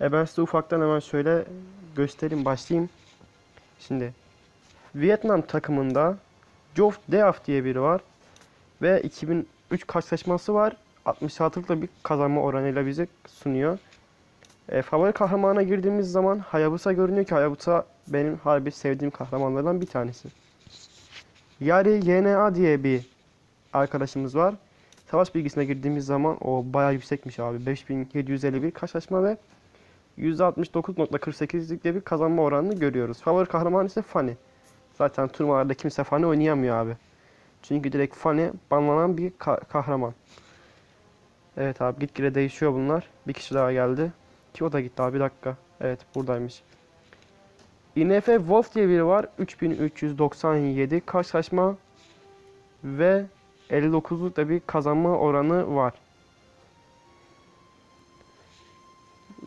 E ufaktan hemen şöyle göstereyim başlayayım. Şimdi Vietnam takımında Geoff Deaf diye biri var. Ve 2003 karşılaşması var. 66'lıkla bir kazanma oranıyla bize sunuyor. E, favori kahramana girdiğimiz zaman Hayabusa görünüyor ki Hayabusa benim harbi sevdiğim kahramanlardan bir tanesi. Yari YNA diye bir arkadaşımız var. Savaş bilgisine girdiğimiz zaman o bayağı yüksekmiş abi. 5751 karşılaşma ve %69.48'lik de bir kazanma oranını görüyoruz. Favori kahraman ise Fanny. Zaten turnuvalarda kimse Fanny oynayamıyor abi. Çünkü direkt Fanny banlanan bir ka- kahraman. Evet abi gitgide değişiyor bunlar. Bir kişi daha geldi. Ki o da gitti abi bir dakika. Evet buradaymış. INF Wolf diye biri var. 3397 karşılaşma ve 59'luk da bir kazanma oranı var.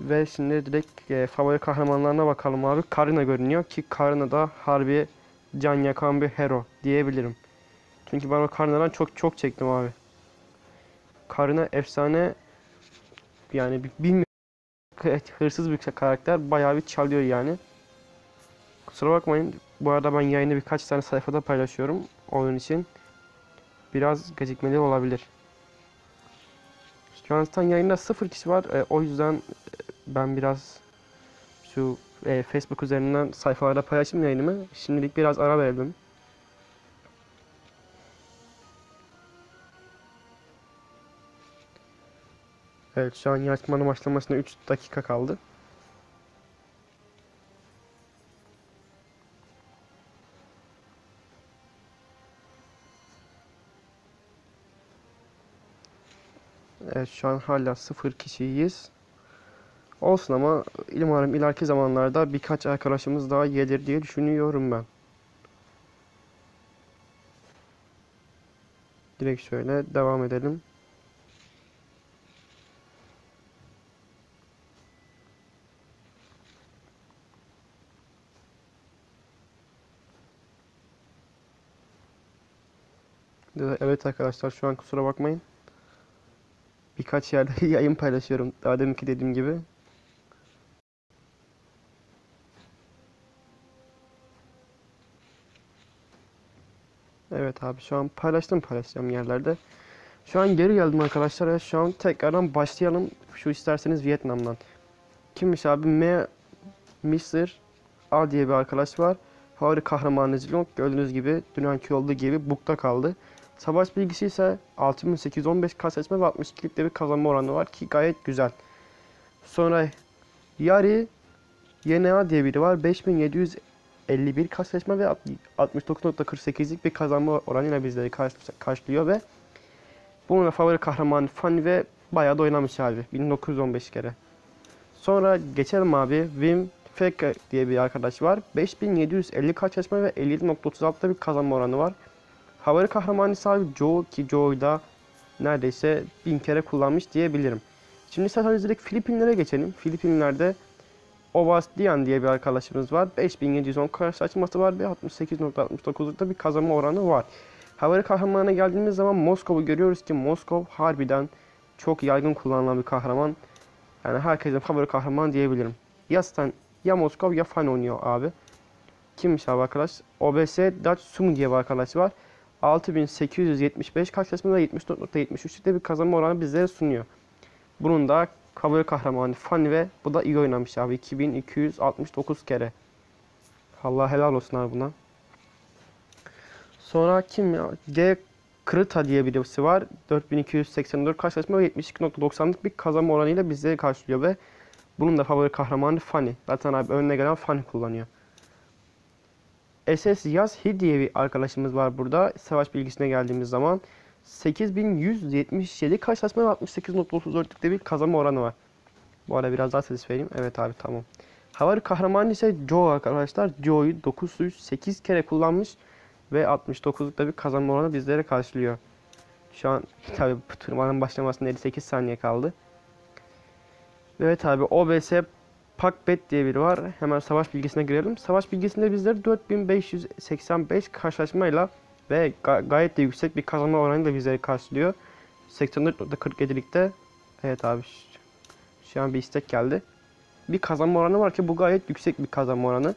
Ve şimdi direkt e, favori kahramanlarına bakalım abi. Karina görünüyor ki Karina da harbi can yakan bir hero diyebilirim. Çünkü ben o Karina'dan çok çok çektim abi. Karina efsane yani bi- bilmiyorum hırsız bir karakter bayağı bir çalıyor yani. Kusura bakmayın. Bu arada ben yayını birkaç tane sayfada paylaşıyorum. Onun için biraz gecikmeli olabilir. Şu an zaten yayında sıfır kişi var. E, o yüzden e, ben biraz şu e, Facebook üzerinden sayfalarda paylaşayım yayınımı. Şimdilik biraz ara verelim. Evet şu an yarışmanın başlamasına 3 dakika kaldı. Evet şu an hala sıfır kişiyiz. Olsun ama umarım ileriki zamanlarda birkaç arkadaşımız daha gelir diye düşünüyorum ben. Direkt şöyle devam edelim. Evet arkadaşlar şu an kusura bakmayın. Birkaç yerde yayın paylaşıyorum. Daha deminki dediğim gibi. Evet abi şu an paylaştım paylaşacağım yerlerde. Şu an geri geldim arkadaşlar. Şu an tekrardan başlayalım. Şu isterseniz Vietnam'dan. Kimmiş abi? M. Mr. A diye bir arkadaş var. Favori kahramanı Zilong. Gördüğünüz gibi dünenki olduğu gibi bukta kaldı. Savaş bilgisi ise 6815 karşılaşma ve 62'lik de bir kazanma oranı var ki gayet güzel. Sonra Yari YNA diye biri var. 5751 karşılaşma ve 69.48'lik bir kazanma oranıyla bizleri karşılıyor ve bunun favori kahramanı Fanny ve bayağı da oynamış abi. 1915 kere. Sonra geçelim abi. Wim Fake diye bir arkadaş var. 5750 karşılaşma ve 57.36'da bir kazanma oranı var. Favori kahramanı abi Joe ki Joe'yu da neredeyse bin kere kullanmış diyebilirim. Şimdi isterseniz direkt Filipinlere geçelim. Filipinler'de Ovas Dian diye bir arkadaşımız var. 5710 karşılaşması var ve 68.69'lukta bir kazanma oranı var. Favori kahramana geldiğimiz zaman Moskov'u görüyoruz ki Moskov harbiden çok yaygın kullanılan bir kahraman. Yani herkesin favori kahraman diyebilirim. Ya Stan, ya Moskov ya Fan oynuyor abi. Kimmiş abi arkadaş? OBS Dutch Sumu diye bir arkadaş var. 6875 karşılaşmada 74.73'te bir kazanma oranı bizlere sunuyor. Bunun da favori kahramanı Fanny ve bu da iyi oynamış abi. 2269 kere. Allah helal olsun abi buna. Sonra kim ya? G Krita diye birisi var. 4284 karşılaşma ve 72.90'lık bir kazanma oranıyla bizleri karşılıyor ve bunun da favori kahramanı Fanny. Zaten abi önüne gelen Fanny kullanıyor. SS Yaz Hi diye bir arkadaşımız var burada. Savaş bilgisine geldiğimiz zaman 8177 karşılaşma ve 68.34'lükte bir kazanma oranı var. Bu arada biraz daha ses vereyim. Evet abi tamam. Havari kahramanı ise Joe arkadaşlar. Joe'yu 908 kere kullanmış ve 69'lukta bir kazanma oranı bizlere karşılıyor. Şu an tabi tırmanın başlamasına 58 saniye kaldı. Evet abi OBS Pakbet diye biri var. Hemen savaş bilgisine girelim. Savaş bilgisinde bizler 4585 karşılaşmayla ve ga- gayet de yüksek bir kazanma oranıyla bizleri karşılıyor. 84.47'likte. Evet abi şu an bir istek geldi. bir kazanma oranı var ki bu gayet yüksek bir kazanma oranı.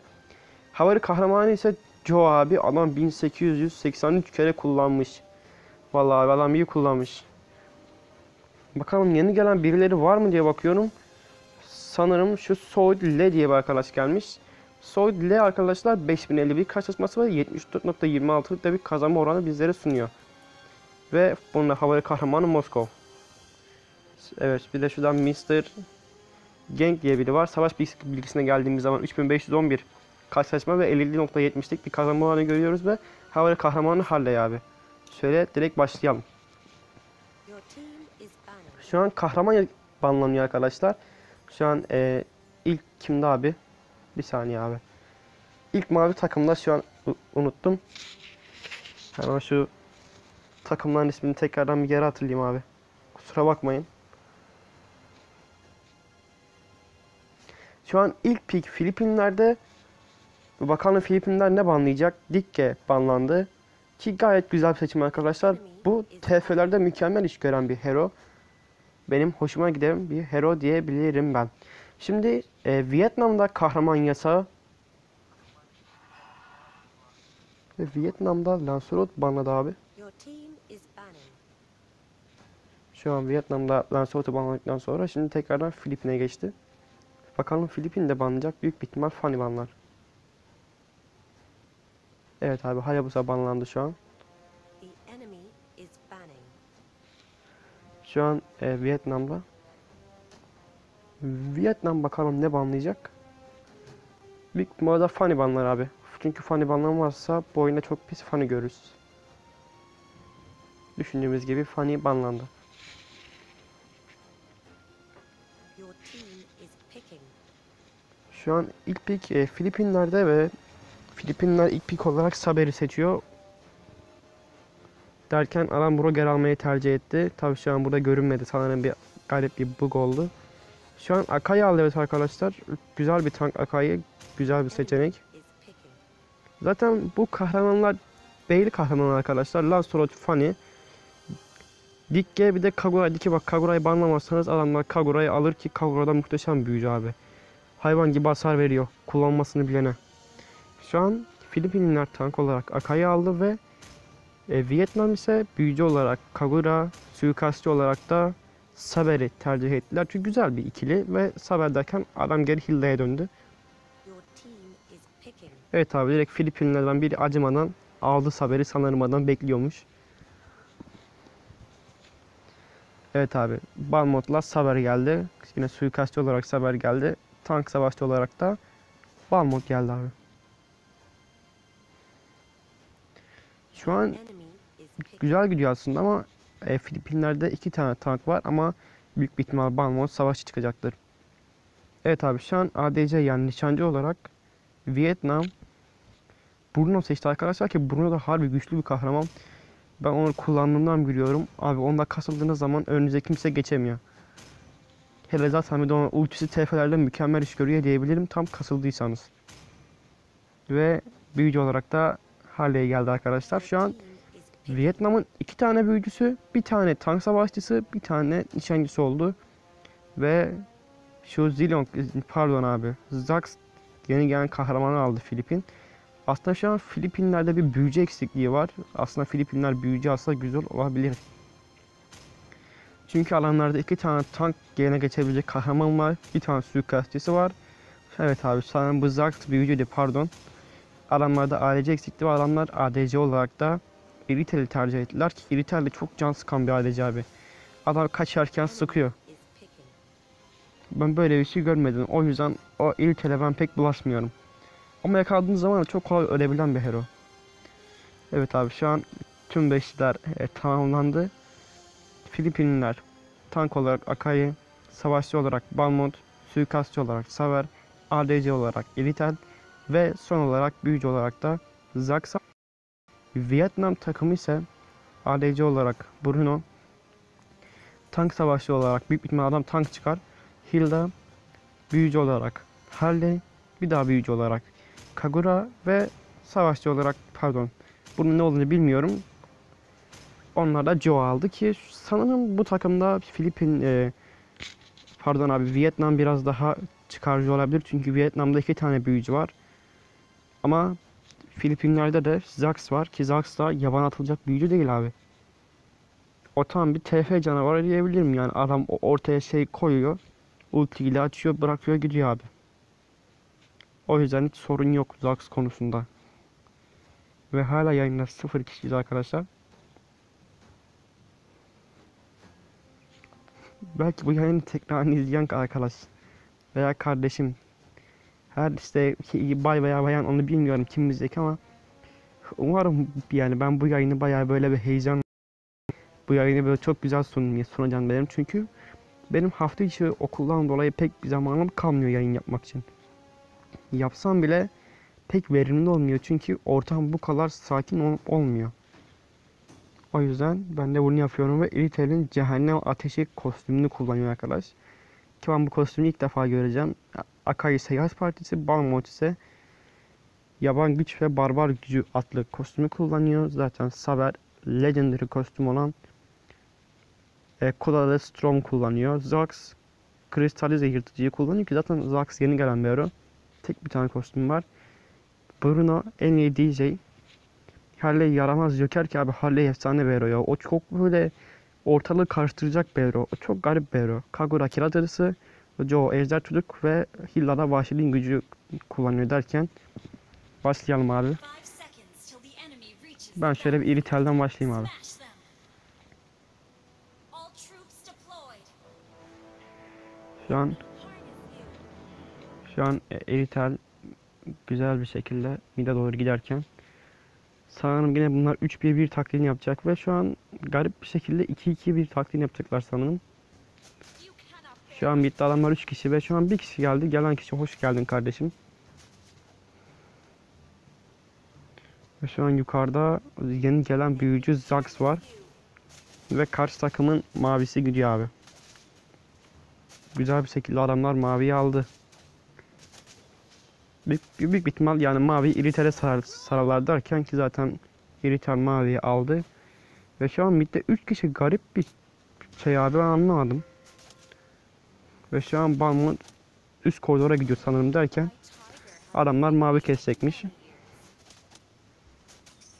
Havari kahramanı ise Joe abi adam 1883 kere kullanmış. Vallahi adam iyi kullanmış. Bakalım yeni gelen birileri var mı diye bakıyorum. Sanırım şu Soid L diye bir arkadaş gelmiş. Soid L arkadaşlar 5051 karşılaşması ve 74.26'lık da bir kazanma oranı bizlere sunuyor. Ve bunun da kahramanı Moskov. Evet bir de şuradan Mr. Gang diye biri var. Savaş bilgis- bilgisine geldiğimiz zaman 3511 karşılaşma ve 50.70'lik bir kazanma oranı görüyoruz ve havaya kahramanı Harley abi. Şöyle direkt başlayalım. Şu an kahraman banlanıyor arkadaşlar. Şu an e, ilk kimdi abi? Bir saniye abi. İlk mavi takımda şu an unuttum. Hemen şu takımların ismini tekrardan bir geri hatırlayayım abi. Kusura bakmayın. Şu an ilk pik Filipinler'de. Bakalım Filipinler ne banlayacak? Dikke banlandı. Ki gayet güzel bir seçim arkadaşlar. Bu TF'lerde mükemmel iş gören bir hero benim hoşuma giden bir hero diyebilirim ben. Şimdi e, Vietnam'da kahraman yasağı ve Vietnam'da Lancelot banladı abi. Şu an Vietnam'da Lancelot'u banladıktan sonra şimdi tekrardan Filipin'e geçti. Bakalım Filipin'de banlayacak büyük bir ihtimal Fanny banlar. Evet abi Hayabusa banlandı şu an. Şu an e, Vietnam'da. Vietnam bakalım ne banlayacak. Büyük ihtimalle da Fanny banlar abi. Çünkü Fanny banlanmazsa bu oyunda çok pis Fanny görürüz. Düşündüğümüz gibi Fanny banlandı. Şu an ilk pick e, Filipinler'de ve Filipinler ilk pick olarak Saber'i seçiyor. Derken adam Broger almayı tercih etti. Tabii şu an burada görünmedi. Sanırım bir garip bir bug oldu. Şu an Akai aldı evet arkadaşlar. Güzel bir tank Akai. Güzel bir seçenek. Zaten bu kahramanlar beyli kahraman arkadaşlar. Lancelot, Fanny, Dikke bir de Kagura. Dikke bak Kagura'yı banlamazsanız adamlar Kagura'yı alır ki Kagura'da muhteşem büyücü abi. Hayvan gibi hasar veriyor kullanmasını bilene. Şu an Filipinliler tank olarak Akai'yi aldı ve e, Vietnam ise büyücü olarak Kagura, suikastçı olarak da Saber'i tercih ettiler. Çünkü güzel bir ikili ve Saber derken adam geri Hilda'ya döndü. Evet abi direkt Filipinlerden biri acımadan aldı Saber'i sanırım adam bekliyormuş. Evet abi Balmot'la Saber geldi. Yine suikastçı olarak Saber geldi. Tank savaşçı olarak da Balmot geldi abi. Şu an güzel gidiyor aslında ama e, Filipinler'de iki tane tank var ama büyük bir ihtimal Balmont savaşçı çıkacaktır. Evet abi şu an ADC yani nişancı olarak Vietnam Bruno seçti arkadaşlar ki Bruno da harbi güçlü bir kahraman. Ben onu kullandığımdan biliyorum. Abi onda kasıldığınız zaman önünüze kimse geçemiyor. Hele zaten bir de onun ultisi TF'lerde mükemmel iş görüyor diyebilirim tam kasıldıysanız. Ve büyücü olarak da Harley geldi arkadaşlar. Şu an. Vietnam'ın iki tane büyücüsü, bir tane tank savaşçısı, bir tane nişancısı oldu. Ve şu Zilong, pardon abi, Zax yeni gelen kahramanı aldı Filipin. Aslında şu an Filipinler'de bir büyücü eksikliği var. Aslında Filipinler büyücü aslında güzel olabilir. Çünkü alanlarda iki tane tank yerine geçebilecek kahraman var. Bir tane suikastçısı var. Evet abi sanırım bu Zax büyücüydü pardon. Adamlarda ADC eksikliği var. Adamlar ADC olarak da Iritel'i tercih ettiler ki Iritel de çok can sıkan bir ADC abi. Adam kaçarken sıkıyor. Ben böyle bir şey görmedim. O yüzden o Iritel'e ben pek bulaşmıyorum. Ama yakaladığınız zaman çok kolay ölebilen bir hero. Evet abi şu an tüm beşliler e, tamamlandı. Filipinliler tank olarak Akai, savaşçı olarak Balmont, suikastçı olarak Saver, ADC olarak Iritel ve son olarak büyücü olarak da Zaxa. Vietnam takımı ise ADC olarak Bruno, tank savaşçı olarak büyük ihtimal adam tank çıkar. Hilda, büyücü olarak Harley, bir daha büyücü olarak Kagura ve savaşçı olarak pardon bunun ne olduğunu bilmiyorum. Onlar da Joe aldı ki sanırım bu takımda Filipin e, pardon abi Vietnam biraz daha çıkarcı olabilir. Çünkü Vietnam'da iki tane büyücü var. Ama Filipinler'de de Zax var ki Zax da yaban atılacak büyücü değil abi. O tam bir TF canavarı diyebilirim yani. Adam ortaya şey koyuyor. Ultiyle açıyor bırakıyor gidiyor abi. O yüzden hiç sorun yok Zax konusunda. Ve hala yayında sıfır kişiyiz arkadaşlar. Belki bu yayını tekrar izleyen arkadaş veya kardeşim her işte bay veya bayan onu bilmiyorum kim izleyecek ama umarım yani ben bu yayını bayağı böyle bir heyecan bu yayını böyle çok güzel sun sunacağım benim çünkü benim hafta içi okuldan dolayı pek bir zamanım kalmıyor yayın yapmak için. Yapsam bile pek verimli olmuyor çünkü ortam bu kadar sakin ol- olmuyor. O yüzden ben de bunu yapıyorum ve Iritel'in cehennem ateşi kostümünü kullanıyor arkadaş. Ki ben bu kostümü ilk defa göreceğim. Akai Seyahat Partisi, Balmont ise Yaban Güç ve Barbar Gücü adlı kostümü kullanıyor. Zaten Saber Legendary kostüm olan e, Koda'da Storm kullanıyor. Zax Kristalize yırtıcıyı kullanıyor ki zaten Zax yeni gelen bir hero. Tek bir tane kostüm var. Bruno en iyi DJ. Harley yaramaz Joker ki abi Harley efsane bir hero ya. O çok böyle ortalığı karıştıracak bir. O çok garip bir hero. Kagura Kira Cadısı, Joe Ejder Çocuk ve Hilla'da Vahşiliğin gücü kullanıyor derken başlayalım abi. Ben şöyle bir Iritel'den başlayayım abi. Şu an. Şu an Eritel güzel bir şekilde mide doğru giderken sanırım yine bunlar 3-1-1 taklidini yapacak ve şu an garip bir şekilde 2-2-1 taklidini yapacaklar sanırım. Şu an midde adamlar 3 kişi ve şu an bir kişi geldi. Gelen kişi hoş geldin kardeşim. Ve şu an yukarıda yeni gelen büyücü Zax var. Ve karşı takımın mavisi gidiyor abi. Güzel bir şekilde adamlar maviyi aldı. Büyük, büyük bir ihtimal yani mavi iritere sarar, sararlar derken ki zaten iriter maviyi aldı. Ve şu an midde 3 kişi garip bir şey abi ben anlamadım. Ve şu an Balmont üst koridora gidiyor sanırım derken adamlar mavi kesecekmiş.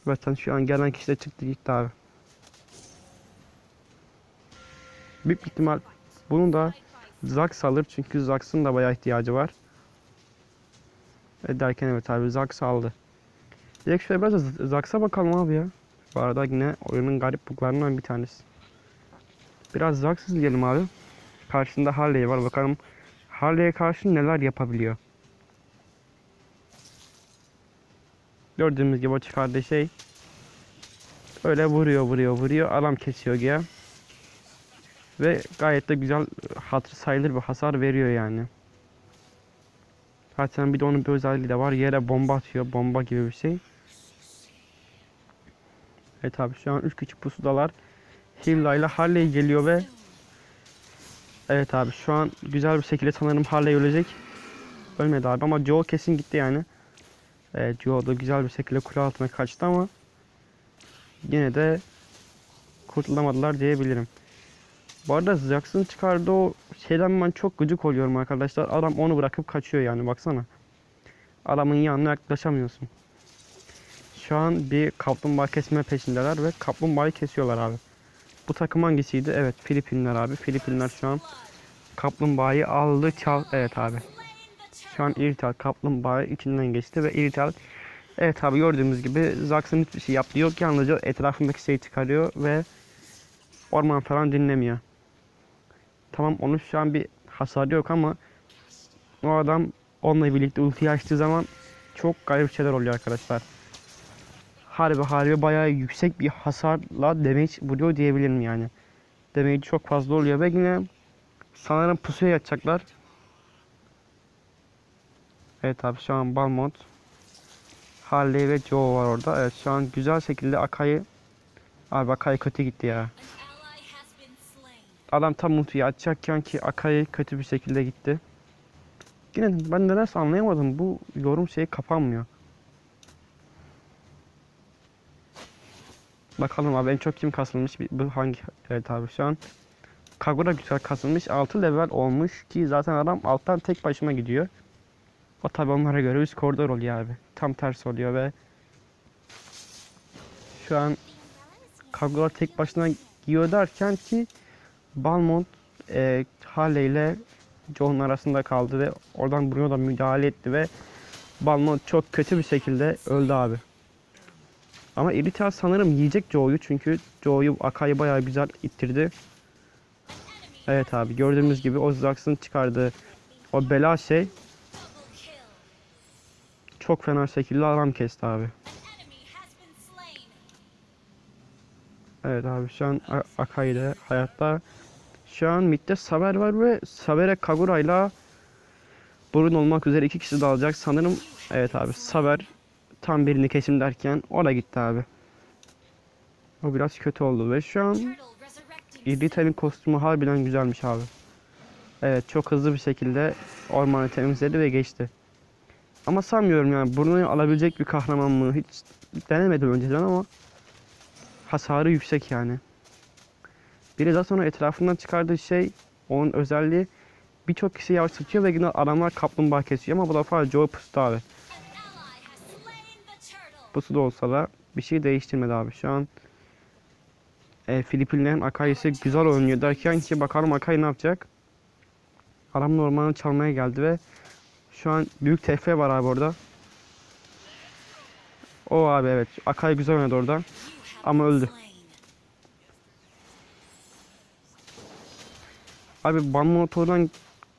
Zaten şu an gelen kişi de çıktı gitti abi. Büyük ihtimal bunu da Zax alır çünkü Zax'ın da bayağı ihtiyacı var. E derken evet abi Zax aldı. Direkt şöyle biraz Zax'a bakalım abi ya. Bu arada yine oyunun garip buglarından bir tanesi. Biraz Zax izleyelim abi. Karşında Harley var bakalım Harley'e karşı neler yapabiliyor. Gördüğümüz gibi o çıkardığı şey öyle vuruyor vuruyor vuruyor adam kesiyor ya. Ve gayet de güzel hatır sayılır bir hasar veriyor yani. Zaten bir de onun bir özelliği de var. Yere bomba atıyor. Bomba gibi bir şey. Evet abi şu an 3 küçük pusudalar. Hilla ile Harley geliyor ve Evet abi şu an güzel bir şekilde sanırım Harley ölecek. Ölmedi abi ama Joe kesin gitti yani. Evet Joe da güzel bir şekilde kule altına kaçtı ama yine de kurtulamadılar diyebilirim. Bu arada Zax'ın çıkardığı o şeyden ben çok gıcık oluyorum arkadaşlar. Adam onu bırakıp kaçıyor yani baksana. Adamın yanına yaklaşamıyorsun. Şu an bir kaplumbağa kesme peşindeler ve kaplumbağayı kesiyorlar abi. Bu takım hangisiydi? Evet Filipinler abi. Filipinler şu an kaplumbağayı aldı çal. Evet abi. Şu an Irital kaplumbağa içinden geçti ve Irital Evet abi gördüğümüz gibi Zax'ın hiçbir şey yaptığı yok. Yalnızca etrafındaki şeyi çıkarıyor ve orman falan dinlemiyor. Tamam onun şu an bir hasarı yok ama o adam onunla birlikte ultiyi açtığı zaman çok garip şeyler oluyor arkadaşlar. Harbi harbi bayağı yüksek bir hasarla damage vuruyor diyebilirim yani. Damage çok fazla oluyor ve yine sanırım pusuya yatacaklar. Evet abi şu an Balmont Harley ve Joe var orada. Evet şu an güzel şekilde Akai'yi Abi Akai kötü gitti ya. Adam tam ultiyi açacakken ki Akai kötü bir şekilde gitti. Yine ben nedense anlayamadım. Bu yorum şeyi kapanmıyor. Bakalım abi en çok kim kasılmış? Bu hangi? Evet abi şu an Kagura güzel kasılmış. 6 level olmuş ki zaten adam alttan tek başıma gidiyor. O tabi onlara göre üst koridor oluyor abi. Tam tersi oluyor ve şu an Kagura tek başına giyiyor derken ki Balmont e, Harley ile John arasında kaldı ve oradan Bruno da müdahale etti ve Balmont çok kötü bir şekilde öldü abi. Ama Irithel sanırım yiyecek Joe'yu çünkü Joe'yu Akai'yi bayağı güzel ittirdi. Evet abi gördüğümüz gibi o Zax'ın çıkardığı o bela şey çok fena şekilde adam kesti abi. Evet abi şu an Akai de hayatta. Şu an midde Saber var ve Saber'e Kagura'yla burun olmak üzere iki kişi dalacak. Sanırım evet abi Saber tam birini kesim derken o da gitti abi. O biraz kötü oldu ve şu an. Irritel'in kostümü harbiden güzelmiş abi. Evet çok hızlı bir şekilde ormanı temizledi ve geçti. Ama sanmıyorum yani Bruno'yu alabilecek bir kahraman mı? Hiç denemedim önceden ama hasarı yüksek yani. Bir de daha sonra etrafından çıkardığı şey onun özelliği birçok kişi yavaşlatıyor ve yine adamlar kaplumbağa kesiyor ama bu defa Joe pustu abi. Pusu da olsa da bir şey değiştirmedi abi. Şu an e, Filipinlerin Akai'si güzel oynuyor derken ki bakalım Akai ne yapacak? Adam ormanı çalmaya geldi ve şu an büyük TF var abi orada. O abi evet. Akai güzel oynadı orada. Ama öldü. Abi Banmot oradan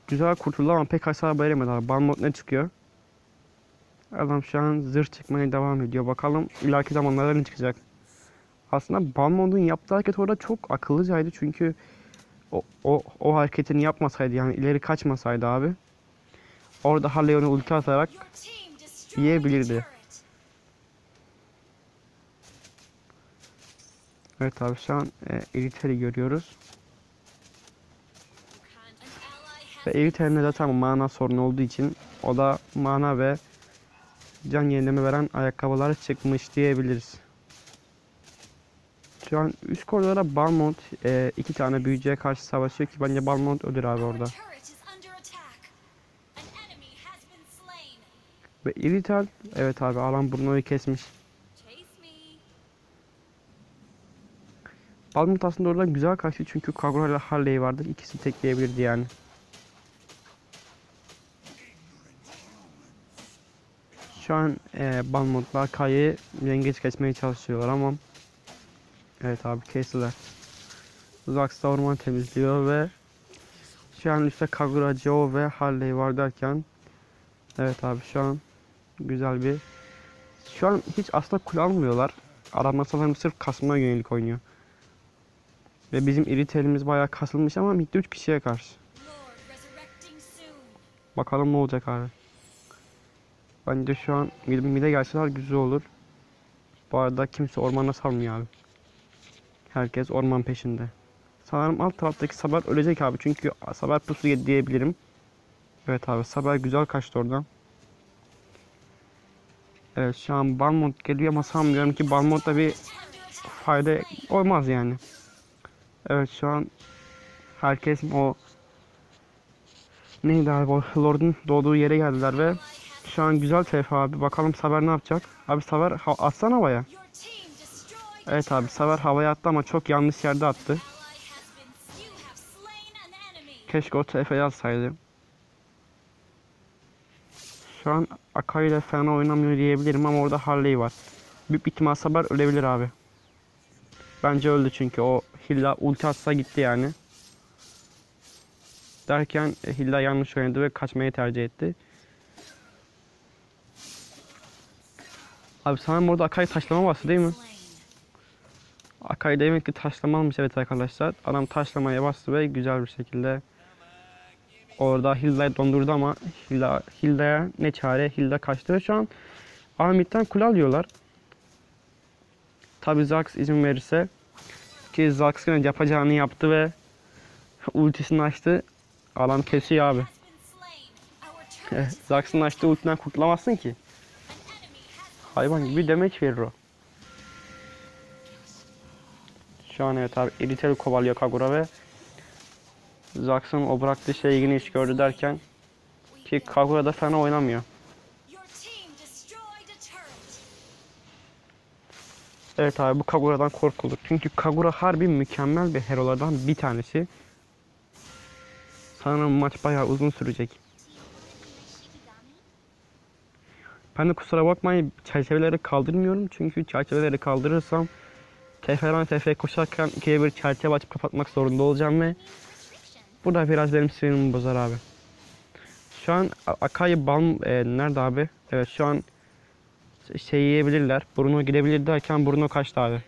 güzel kurtuldu ama pek hasar veremedi abi. Banmot ne çıkıyor? Adam şu an zırh çıkmaya devam ediyor. Bakalım ileriki zamanlarda ne çıkacak. Aslında Banmot'un yaptığı hareket orada çok akıllıcaydı çünkü o, o, o hareketini yapmasaydı yani ileri kaçmasaydı abi orada Harley'onu ulti atarak Yiyebilirdi. evet abi şu an e, Iritel'i görüyoruz. Ve Iritel'in de zaten mana sorunu olduğu için o da mana ve can yenileme veren ayakkabılar çıkmış diyebiliriz. Şu an üst koridora Balmont e, iki tane büyücüye karşı savaşıyor ki bence Balmont ölür abi orada. Ve Iritel evet abi alan Bruno'yu kesmiş. Balmont aslında oradan güzel kaçtı çünkü Kagura ile Harley vardı. İkisi tekleyebilirdi yani. Şu an e, Balmont'la Kay'ı yengeç geçmeye çalışıyorlar ama Evet abi kestiler. Zax da orman temizliyor ve şu an üstte Kagura, Joe ve Harley var derken Evet abi şu an güzel bir şu an hiç aslında kul almıyorlar. Adamlar sanırım sırf kasmaya yönelik oynuyor. Ve bizim iritelimiz bayağı kasılmış ama midde 3 kişiye karşı. Bakalım ne olacak abi. Bence şu an mid- mid'e gelseler güzel olur. Bu arada kimse ormana salmıyor abi. Herkes orman peşinde. Sanırım alt taraftaki Saber ölecek abi çünkü Saber pusu yedi diyebilirim. Evet abi Saber güzel kaçtı oradan. Evet şu an Balmont geliyor ama sanmıyorum ki Balmont'ta bir fayda olmaz yani. Evet şu an herkes o neydi abi o Lord'un doğduğu yere geldiler ve şu an güzel TF abi. Bakalım Saber ne yapacak? Abi Saber ha atsana havaya. Evet abi Saber havaya attı ama çok yanlış yerde attı. Keşke o TF'yi atsaydı. Şu an Akai ile fena oynamıyor diyebilirim ama orada Harley var. Büyük ihtimal Saber ölebilir abi. Bence öldü çünkü o Hilda ulti atsa gitti yani. Derken e, Hilda yanlış oynadı ve kaçmayı tercih etti. Abi sanırım orada Akai taşlama bastı değil mi? Akai demek ki taşlama almış evet arkadaşlar. Adam taşlamaya bastı ve güzel bir şekilde orada Hilda'yı dondurdu ama Hilda, Hilda'ya ne çare Hilda kaçtı şu an Ahmet'ten kule alıyorlar. Tabi Zax izin verirse ki Zax yine yapacağını yaptı ve ultisini açtı. Adam kesiyor abi. Eh, Zax'ın açtığı ultiden kurtulamazsın ki. Hayvan gibi demeç verir o. Şu an evet abi Iritel'i kovalıyor Kagura ve Zax'ın o bıraktığı şey yine iş gördü derken ki Kagura da fena oynamıyor. Evet abi bu Kagura'dan korkulur. Çünkü Kagura harbi mükemmel bir herolardan bir tanesi. Sanırım maç bayağı uzun sürecek. Ben de kusura bakmayın çerçeveleri kaldırmıyorum. Çünkü çerçeveleri kaldırırsam TF'den TF koşarken ikiye bir çerçeve açıp kapatmak zorunda olacağım ve bu da biraz benim sinirimi bozar abi. Şu an Akai Balm e, nerede abi? Evet şu an şey yiyebilirler. Bruno gidebilir derken Bruno kaçtı abi.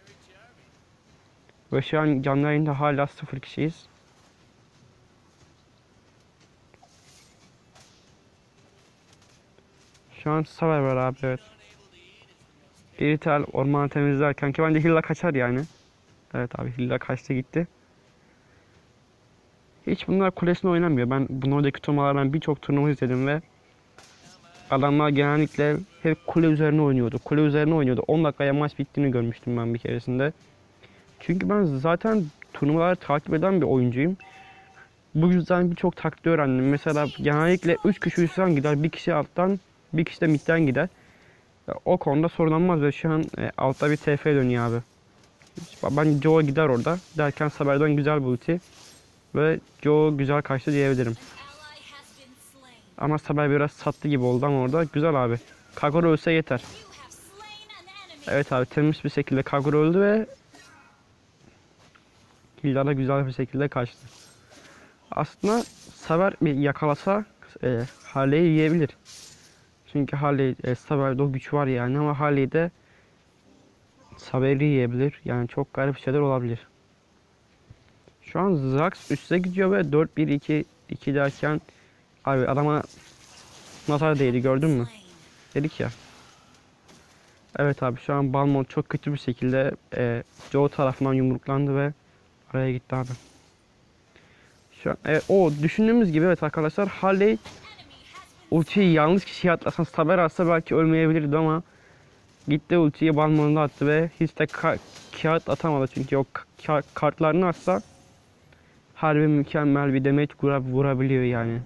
Ve şu an canlı yayında hala sıfır kişiyiz. Şu an Saver var abi evet. İrital ormanı temizlerken ki bence Hilla kaçar yani. Evet abi Hilla kaçtı gitti. Hiç bunlar kulesine oynamıyor. Ben bu oradaki turnuvalardan birçok turnuva izledim ve adamlar genellikle hep kule üzerine oynuyordu. Kule üzerine oynuyordu. 10 dakikaya maç bittiğini görmüştüm ben bir keresinde. Çünkü ben zaten turnuvaları takip eden bir oyuncuyum. Bu yüzden birçok taktik öğrendim. Mesela genellikle 3 kişi üstten gider, bir kişi alttan, bir kişi de midden gider. O konuda sorun olmaz ve şu an e, altta bir TF dönüyor abi. Ben Joe gider orada. Derken Saber'den güzel bir. Ve Joe güzel kaçtı diyebilirim. Ama Saber biraz sattı gibi oldu ama orada güzel abi. Kagura ölse yeter. Evet abi temiz bir şekilde Kagura öldü ve Hilda da güzel bir şekilde kaçtı. Aslında Saber bir yakalasa e, Harley'i yiyebilir. Çünkü Harley, e, Saber'de o güç var yani ama Harley de Saber'i yiyebilir. Yani çok garip şeyler olabilir. Şu an Zax üste gidiyor ve 4-1-2 2 derken abi adama nazar değdi gördün mü? Dedik ya. Evet abi şu an Balmont çok kötü bir şekilde e, Joe tarafından yumruklandı ve araya gitti abi. Şu an, evet, o düşündüğümüz gibi evet arkadaşlar Harley ultiyi yanlış kişiye atlasan Saber atsa belki ölmeyebilirdi ama gitti ultiyi Balmont'a attı ve hiç de ka- kağıt atamadı çünkü o ka- ka- kartlarını atsa harbi mükemmel bir vura- vurabiliyor yani.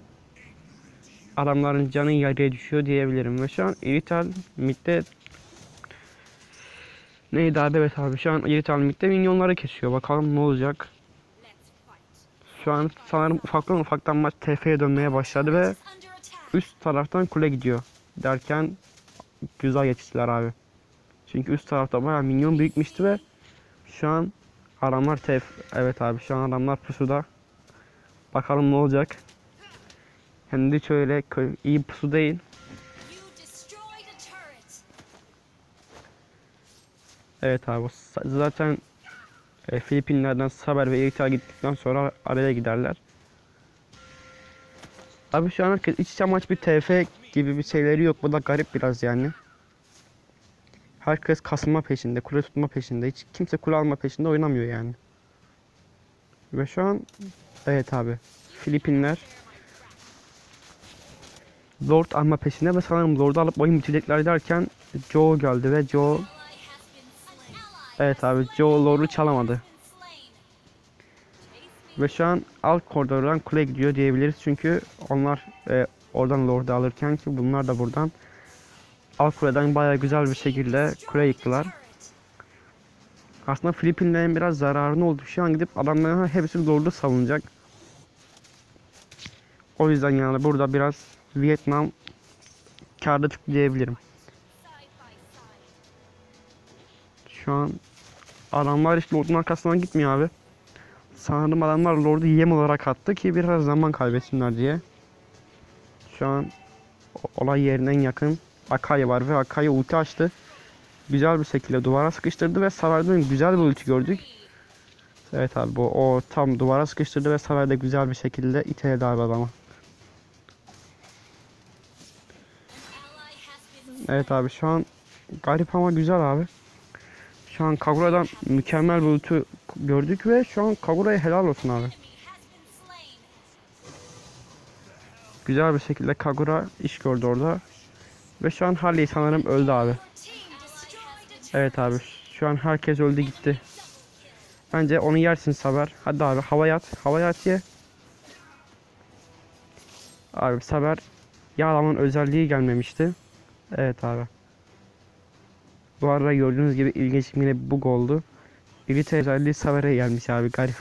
Adamların canı yarıya düşüyor diyebilirim ve şu an Irital midde Neydi abi evet abi şu an Irital midde minyonları kesiyor bakalım ne olacak. Şu an sanırım ufaktan ufaktan maç TF'ye dönmeye başladı ve. Üst taraftan kule gidiyor derken güzel yetiştiler abi. Çünkü üst tarafta bayağı minyon birikmişti ve şu an adamlar tef evet abi şu an adamlar pusuda. Bakalım ne olacak. Hem de şöyle iyi pusu değil. Evet abi zaten e, Filipinler'den Saber ve Eritrea gittikten sonra araya giderler. Abi şu an herkes iç içe maç bir TF gibi bir şeyleri yok. Bu da garip biraz yani. Herkes kasılma peşinde, kule tutma peşinde. Hiç kimse kule alma peşinde oynamıyor yani. Ve şu an evet abi Filipinler Lord alma peşinde ve sanırım Lord'u alıp oyun bitirecekler derken Joe geldi ve Joe Evet abi Joe Lord'u çalamadı. Ve şu an alt koridordan kule gidiyor diyebiliriz. Çünkü onlar e, oradan Lord'u alırken ki bunlar da buradan alt kuleden bayağı güzel bir şekilde kule yıktılar. Aslında Filipinlerin biraz zararını oldu. Şu an gidip adamların hepsi Lord'u savunacak. O yüzden yani burada biraz Vietnam kârda çıktı diyebilirim. Şu an adamlar hiç Lord'un arkasından gitmiyor abi. Sanırım adamlar Lord'u yem olarak attı ki biraz zaman kaybetsinler diye. Şu an olay yerinden yakın Akai var ve Akai ulti açtı. Güzel bir şekilde duvara sıkıştırdı ve Saver'den güzel bir ulti gördük. Evet abi bu o tam duvara sıkıştırdı ve Saver'de güzel bir şekilde iteledi abi adamı. Evet abi şu an garip ama güzel abi. Şu an Kagura'dan mükemmel bir ulti gördük ve şu an Kagura'ya helal olsun abi. Güzel bir şekilde Kagura iş gördü orada. Ve şu an Harley sanırım öldü abi. Evet abi şu an herkes öldü gitti. Bence onu yersin Saber. Hadi abi havaya at. Havaya at ye. Abi sefer ya özelliği gelmemişti. Evet abi. Bu arada gördüğünüz gibi ilginç yine bug oldu. Irite özelliği Saver'e gelmiş abi garip.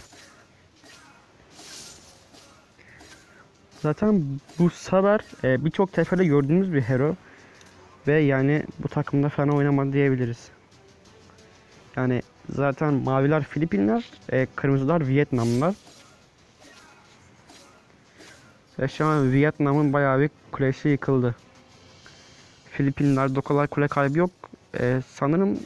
Zaten bu Saver e, birçok tefede gördüğümüz bir hero. Ve yani bu takımda fena oynamadı diyebiliriz. Yani zaten maviler Filipinler, e, kırmızılar Vietnamlılar. Ve şu an Vietnam'ın bayağı bir kulesi yıkıldı. Filipinler'de o kadar kule kaybı yok. E, sanırım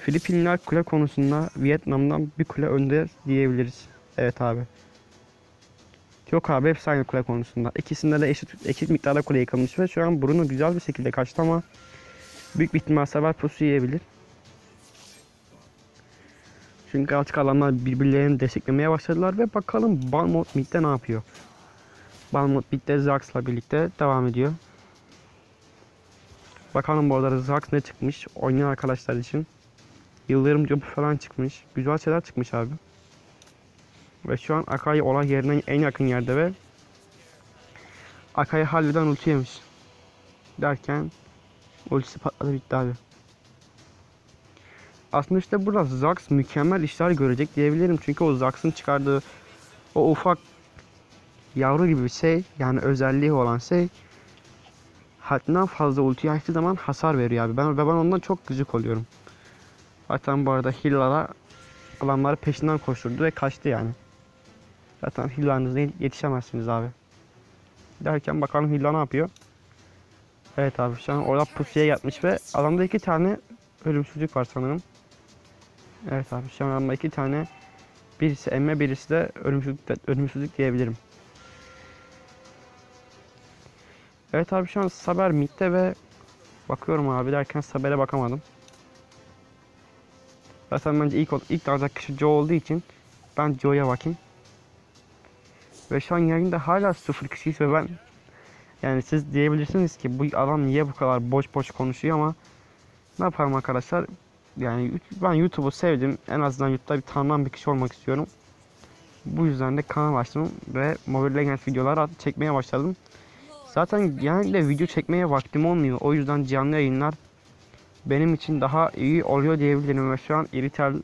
Filipinler kule konusunda Vietnam'dan bir kule önde diyebiliriz. Evet abi. Yok abi hepsi aynı kule konusunda. İkisinde de eşit, eşit miktarda kule yıkılmış ve şu an Bruno güzel bir şekilde kaçtı ama büyük bir ihtimal sever pusu yiyebilir. Çünkü artık alanlar birbirlerini desteklemeye başladılar ve bakalım Balmont midde ne yapıyor. Balmont midde Zax'la birlikte devam ediyor. Bakalım bu arada Zax ne çıkmış oynayan arkadaşlar için. Yıldırım Jobu falan çıkmış. Güzel şeyler çıkmış abi. Ve şu an Akai olay yerine en yakın yerde ve Akai halleden ulti yemiş. Derken ultisi patladı bitti abi. Aslında işte burada Zax mükemmel işler görecek diyebilirim. Çünkü o Zax'ın çıkardığı o ufak yavru gibi bir şey yani özelliği olan şey haddinden fazla ulti açtığı zaman hasar veriyor abi. Ben, ben ondan çok gıcık oluyorum. Zaten bu arada Hilla'la adamları peşinden koşturdu ve kaçtı yani. Zaten Hilla'nızda yetişemezsiniz abi. Derken bakalım Hilla ne yapıyor. Evet abi şu an orada pusuya yatmış ve adamda iki tane ölümsüzlük var sanırım. Evet abi şu an adamda iki tane birisi emme birisi de ölümsüzlük, ölümsüzlük diyebilirim. Evet abi şu an Saber midde ve bakıyorum abi derken Saber'e bakamadım. Zaten bence ilk ilk alacak kişi Joe olduğu için ben Joe'ya bakayım. Ve şu an yayında hala sıfır kişiyiz ve ben yani siz diyebilirsiniz ki bu adam niye bu kadar boş boş konuşuyor ama ne yapalım arkadaşlar yani ben YouTube'u sevdim en azından YouTube'da bir tanınan bir kişi olmak istiyorum. Bu yüzden de kanal açtım ve Mobile Legends videoları at- çekmeye başladım. Zaten genellikle video çekmeye vaktim olmuyor. O yüzden canlı yayınlar benim için daha iyi oluyor diyebilirim ve şu an Iritel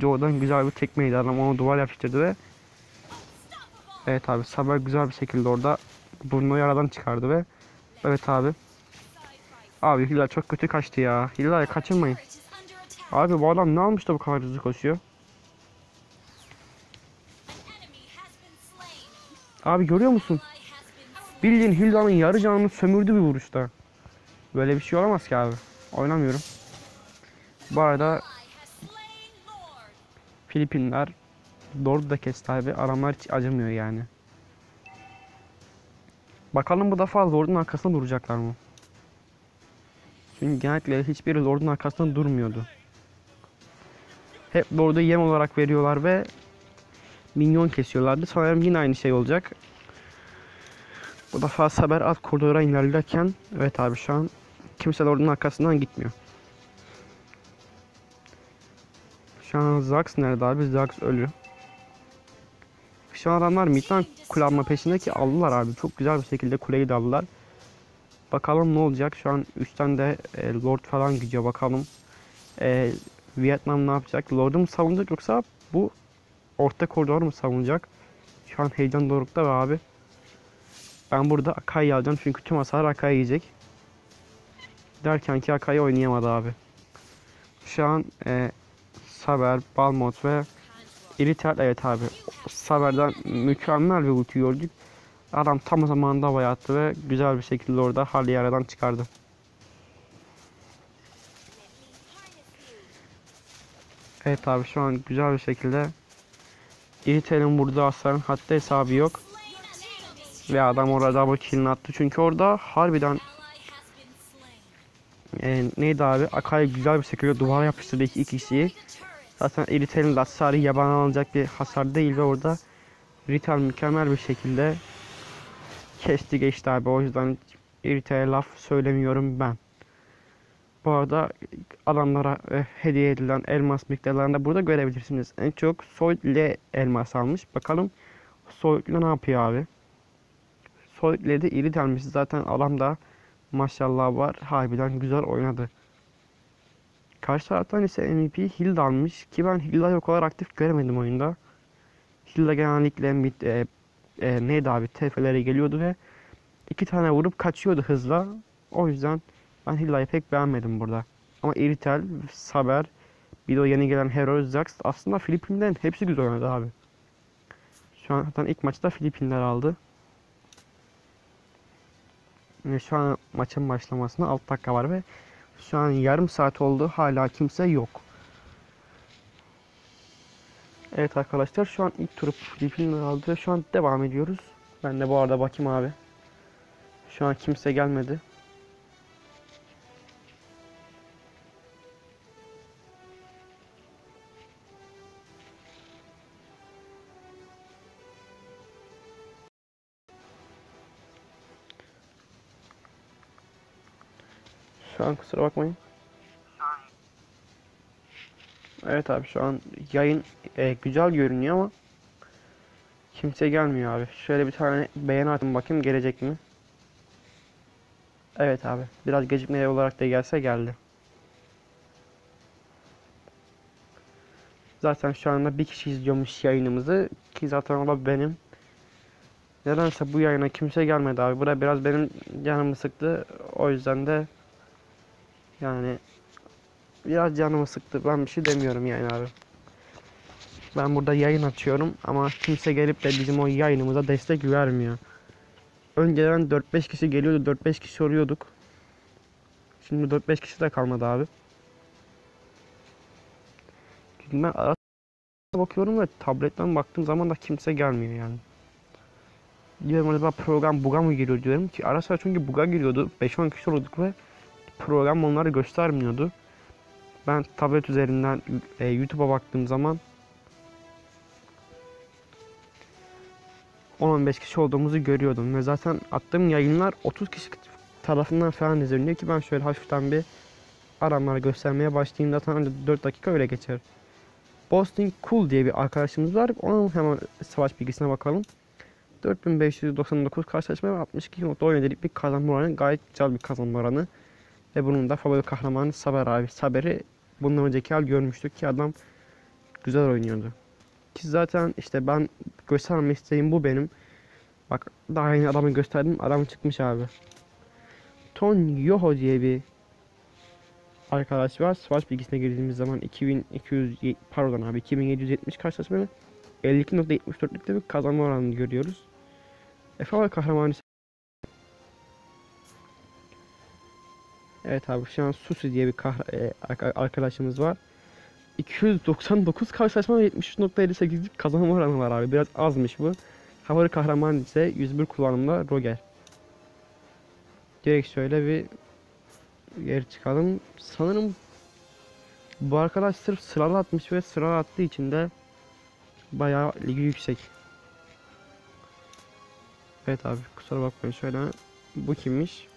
Joe'dan güzel bir tekmeydi adam onu duvar yapıştırdı ve Evet abi Saber güzel bir şekilde orada Bruno'yu aradan çıkardı ve Evet abi Abi Hilal çok kötü kaçtı ya Hilal'e kaçırmayın. Abi bu adam ne almış da bu kadar hızlı koşuyor. Abi görüyor musun Bildiğin Hilal'ın yarı canını sömürdü bir vuruşta Böyle bir şey olamaz ki abi Oynamıyorum Bu arada. Filipinler Lord'u da kesti abi. Adamlar hiç acımıyor yani. Bakalım bu defa Lord'un arkasında duracaklar mı? Çünkü genellikle hiçbiri Lord'un arkasında durmuyordu. Hep Lord'u yem olarak veriyorlar ve minyon kesiyorlardı. Sanırım yine aynı şey olacak. Bu defa Saber alt koridora ilerlerken evet abi şu an kimse Lord'un arkasından gitmiyor. Şu an Zax nerede abi? Zax ölü. Şu an adamlar midden kule alma aldılar abi. Çok güzel bir şekilde kuleyi de aldılar. Bakalım ne olacak. Şu an üstten de e, Lord falan gidiyor. Bakalım e, Vietnam ne yapacak? Lord'u mu savunacak yoksa bu orta koridor mu savunacak? Şu an heyecan dorukta ve abi. Ben burada Akai'yi alacağım çünkü tüm hasar Akai yiyecek. Derken ki Akai oynayamadı abi. Şu an e, Saber, Balmont ve Iritel evet abi. Saber'den mükemmel bir ulti gördük. Adam tam zamanında havaya attı ve güzel bir şekilde orada Harley'i aradan çıkardı. Evet abi şu an güzel bir şekilde Iritel'in burada hasarın hatta hesabı yok. Ve adam orada double kill'ini attı. Çünkü orada harbiden e, neydi abi Akai güzel bir şekilde duvara yapıştırdı iki, kişiyi. Zaten Iritel'in de hasarı yaban alınacak bir hasar değil ve orada Rital mükemmel bir şekilde kesti geçti abi. O yüzden Iritel'e laf söylemiyorum ben. Bu arada adamlara e, hediye edilen elmas miktarlarını da burada görebilirsiniz. En çok Soyt ile elmas almış. Bakalım Soyt ile ne yapıyor abi? Sol ileri de iri delmiş. Zaten adam da maşallah var. Harbiden güzel oynadı. Karşı taraftan ise MVP Hilda almış ki ben Hilda'yı o kadar aktif göremedim oyunda. Hilda genellikle mid, e, e, neydi abi TF'lere geliyordu ve iki tane vurup kaçıyordu hızla. O yüzden ben Hilda'yı pek beğenmedim burada. Ama Iritel, Saber, bir de o yeni gelen Hero, Zax aslında Filipinlerin hepsi güzel oynadı abi. Şu an zaten ilk maçta Filipinler aldı. Şu an maçın başlamasına 6 dakika var ve şu an yarım saat oldu. Hala kimse yok. Evet arkadaşlar şu an ilk turu Filipinler aldı ve şu an devam ediyoruz. Ben de bu arada bakayım abi. Şu an kimse gelmedi. An kusura bakmayın. Evet abi şu an yayın e, güzel görünüyor ama kimse gelmiyor abi. Şöyle bir tane beğeni atın bakayım gelecek mi? Evet abi. Biraz gecikmeli olarak da gelse geldi. Zaten şu anda bir kişi izliyormuş yayınımızı ki zaten o da benim. Nedense bu yayına kimse gelmedi abi. Bura biraz benim canımı sıktı. O yüzden de yani biraz canımı sıktı. Ben bir şey demiyorum yani abi. Ben burada yayın açıyorum ama kimse gelip de bizim o yayınımıza destek vermiyor. Önceden 4-5 kişi geliyordu, 4-5 kişi soruyorduk. Şimdi 4-5 kişi de kalmadı abi. Çünkü ben ara bakıyorum ve tabletten baktığım zaman da kimse gelmiyor yani. Diyorum acaba program buga mı giriyor diyorum ki ara sıra çünkü buga giriyordu. 5-10 kişi olurduk ve program onları göstermiyordu. Ben tablet üzerinden e, YouTube'a baktığım zaman 10-15 kişi olduğumuzu görüyordum ve zaten attığım yayınlar 30 kişi tarafından falan izleniyor ki ben şöyle hafiften bir aramları göstermeye başlayayım zaten önce 4 dakika öyle geçer. Boston Cool diye bir arkadaşımız var. Onun hemen savaş bilgisine bakalım. 4599 karşılaşma ve 62.17'lik bir kazanma oranı gayet güzel bir kazanma oranı. Ve bunun da favori kahramanı Saber abi. Saber'i bundan önceki hal görmüştük ki adam güzel oynuyordu. Ki zaten işte ben göstermek istediğim bu benim. Bak daha yeni adamı gösterdim. Adam çıkmış abi. Ton Yoho diye bir arkadaş var. Savaş bilgisine girdiğimiz zaman 2200 ye- pardon abi 2770 karşılaşma ve 52.74'lükte bir kazanma oranını görüyoruz. E favori kahramanı Evet abi şu an Susi diye bir e, arka- arkadaşımız var. 299 karşılaşma ve 73.58'lik kazanma oranı var abi. Biraz azmış bu. Favori kahraman ise 101 kullanımda Roger. Direkt şöyle bir geri çıkalım. Sanırım bu arkadaş sırf sıralı atmış ve sıralı attığı için de bayağı ligi yüksek. Evet abi kusura bakmayın şöyle. Bu kimmiş?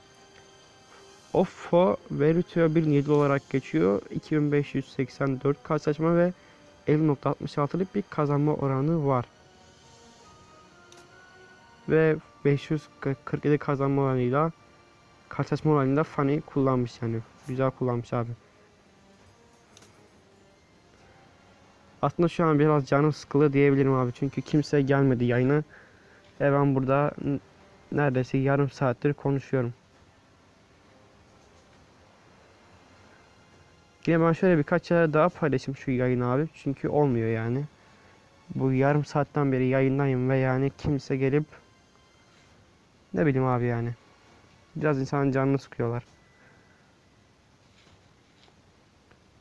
Offo Veritio 1.7 olarak geçiyor. 2584 karşılaşma ve 50.66'lık bir kazanma oranı var. Ve 547 kazanma oranıyla karşılaşma oranında Fanny kullanmış yani. Güzel kullanmış abi. Aslında şu an biraz canım sıkılı diyebilirim abi. Çünkü kimse gelmedi yayına. Ve ben burada neredeyse yarım saattir konuşuyorum. Yine ben şöyle birkaç yer daha paylaşayım şu yayını abi. Çünkü olmuyor yani. Bu yarım saatten beri yayındayım ve yani kimse gelip ne bileyim abi yani. Biraz insanın canını sıkıyorlar.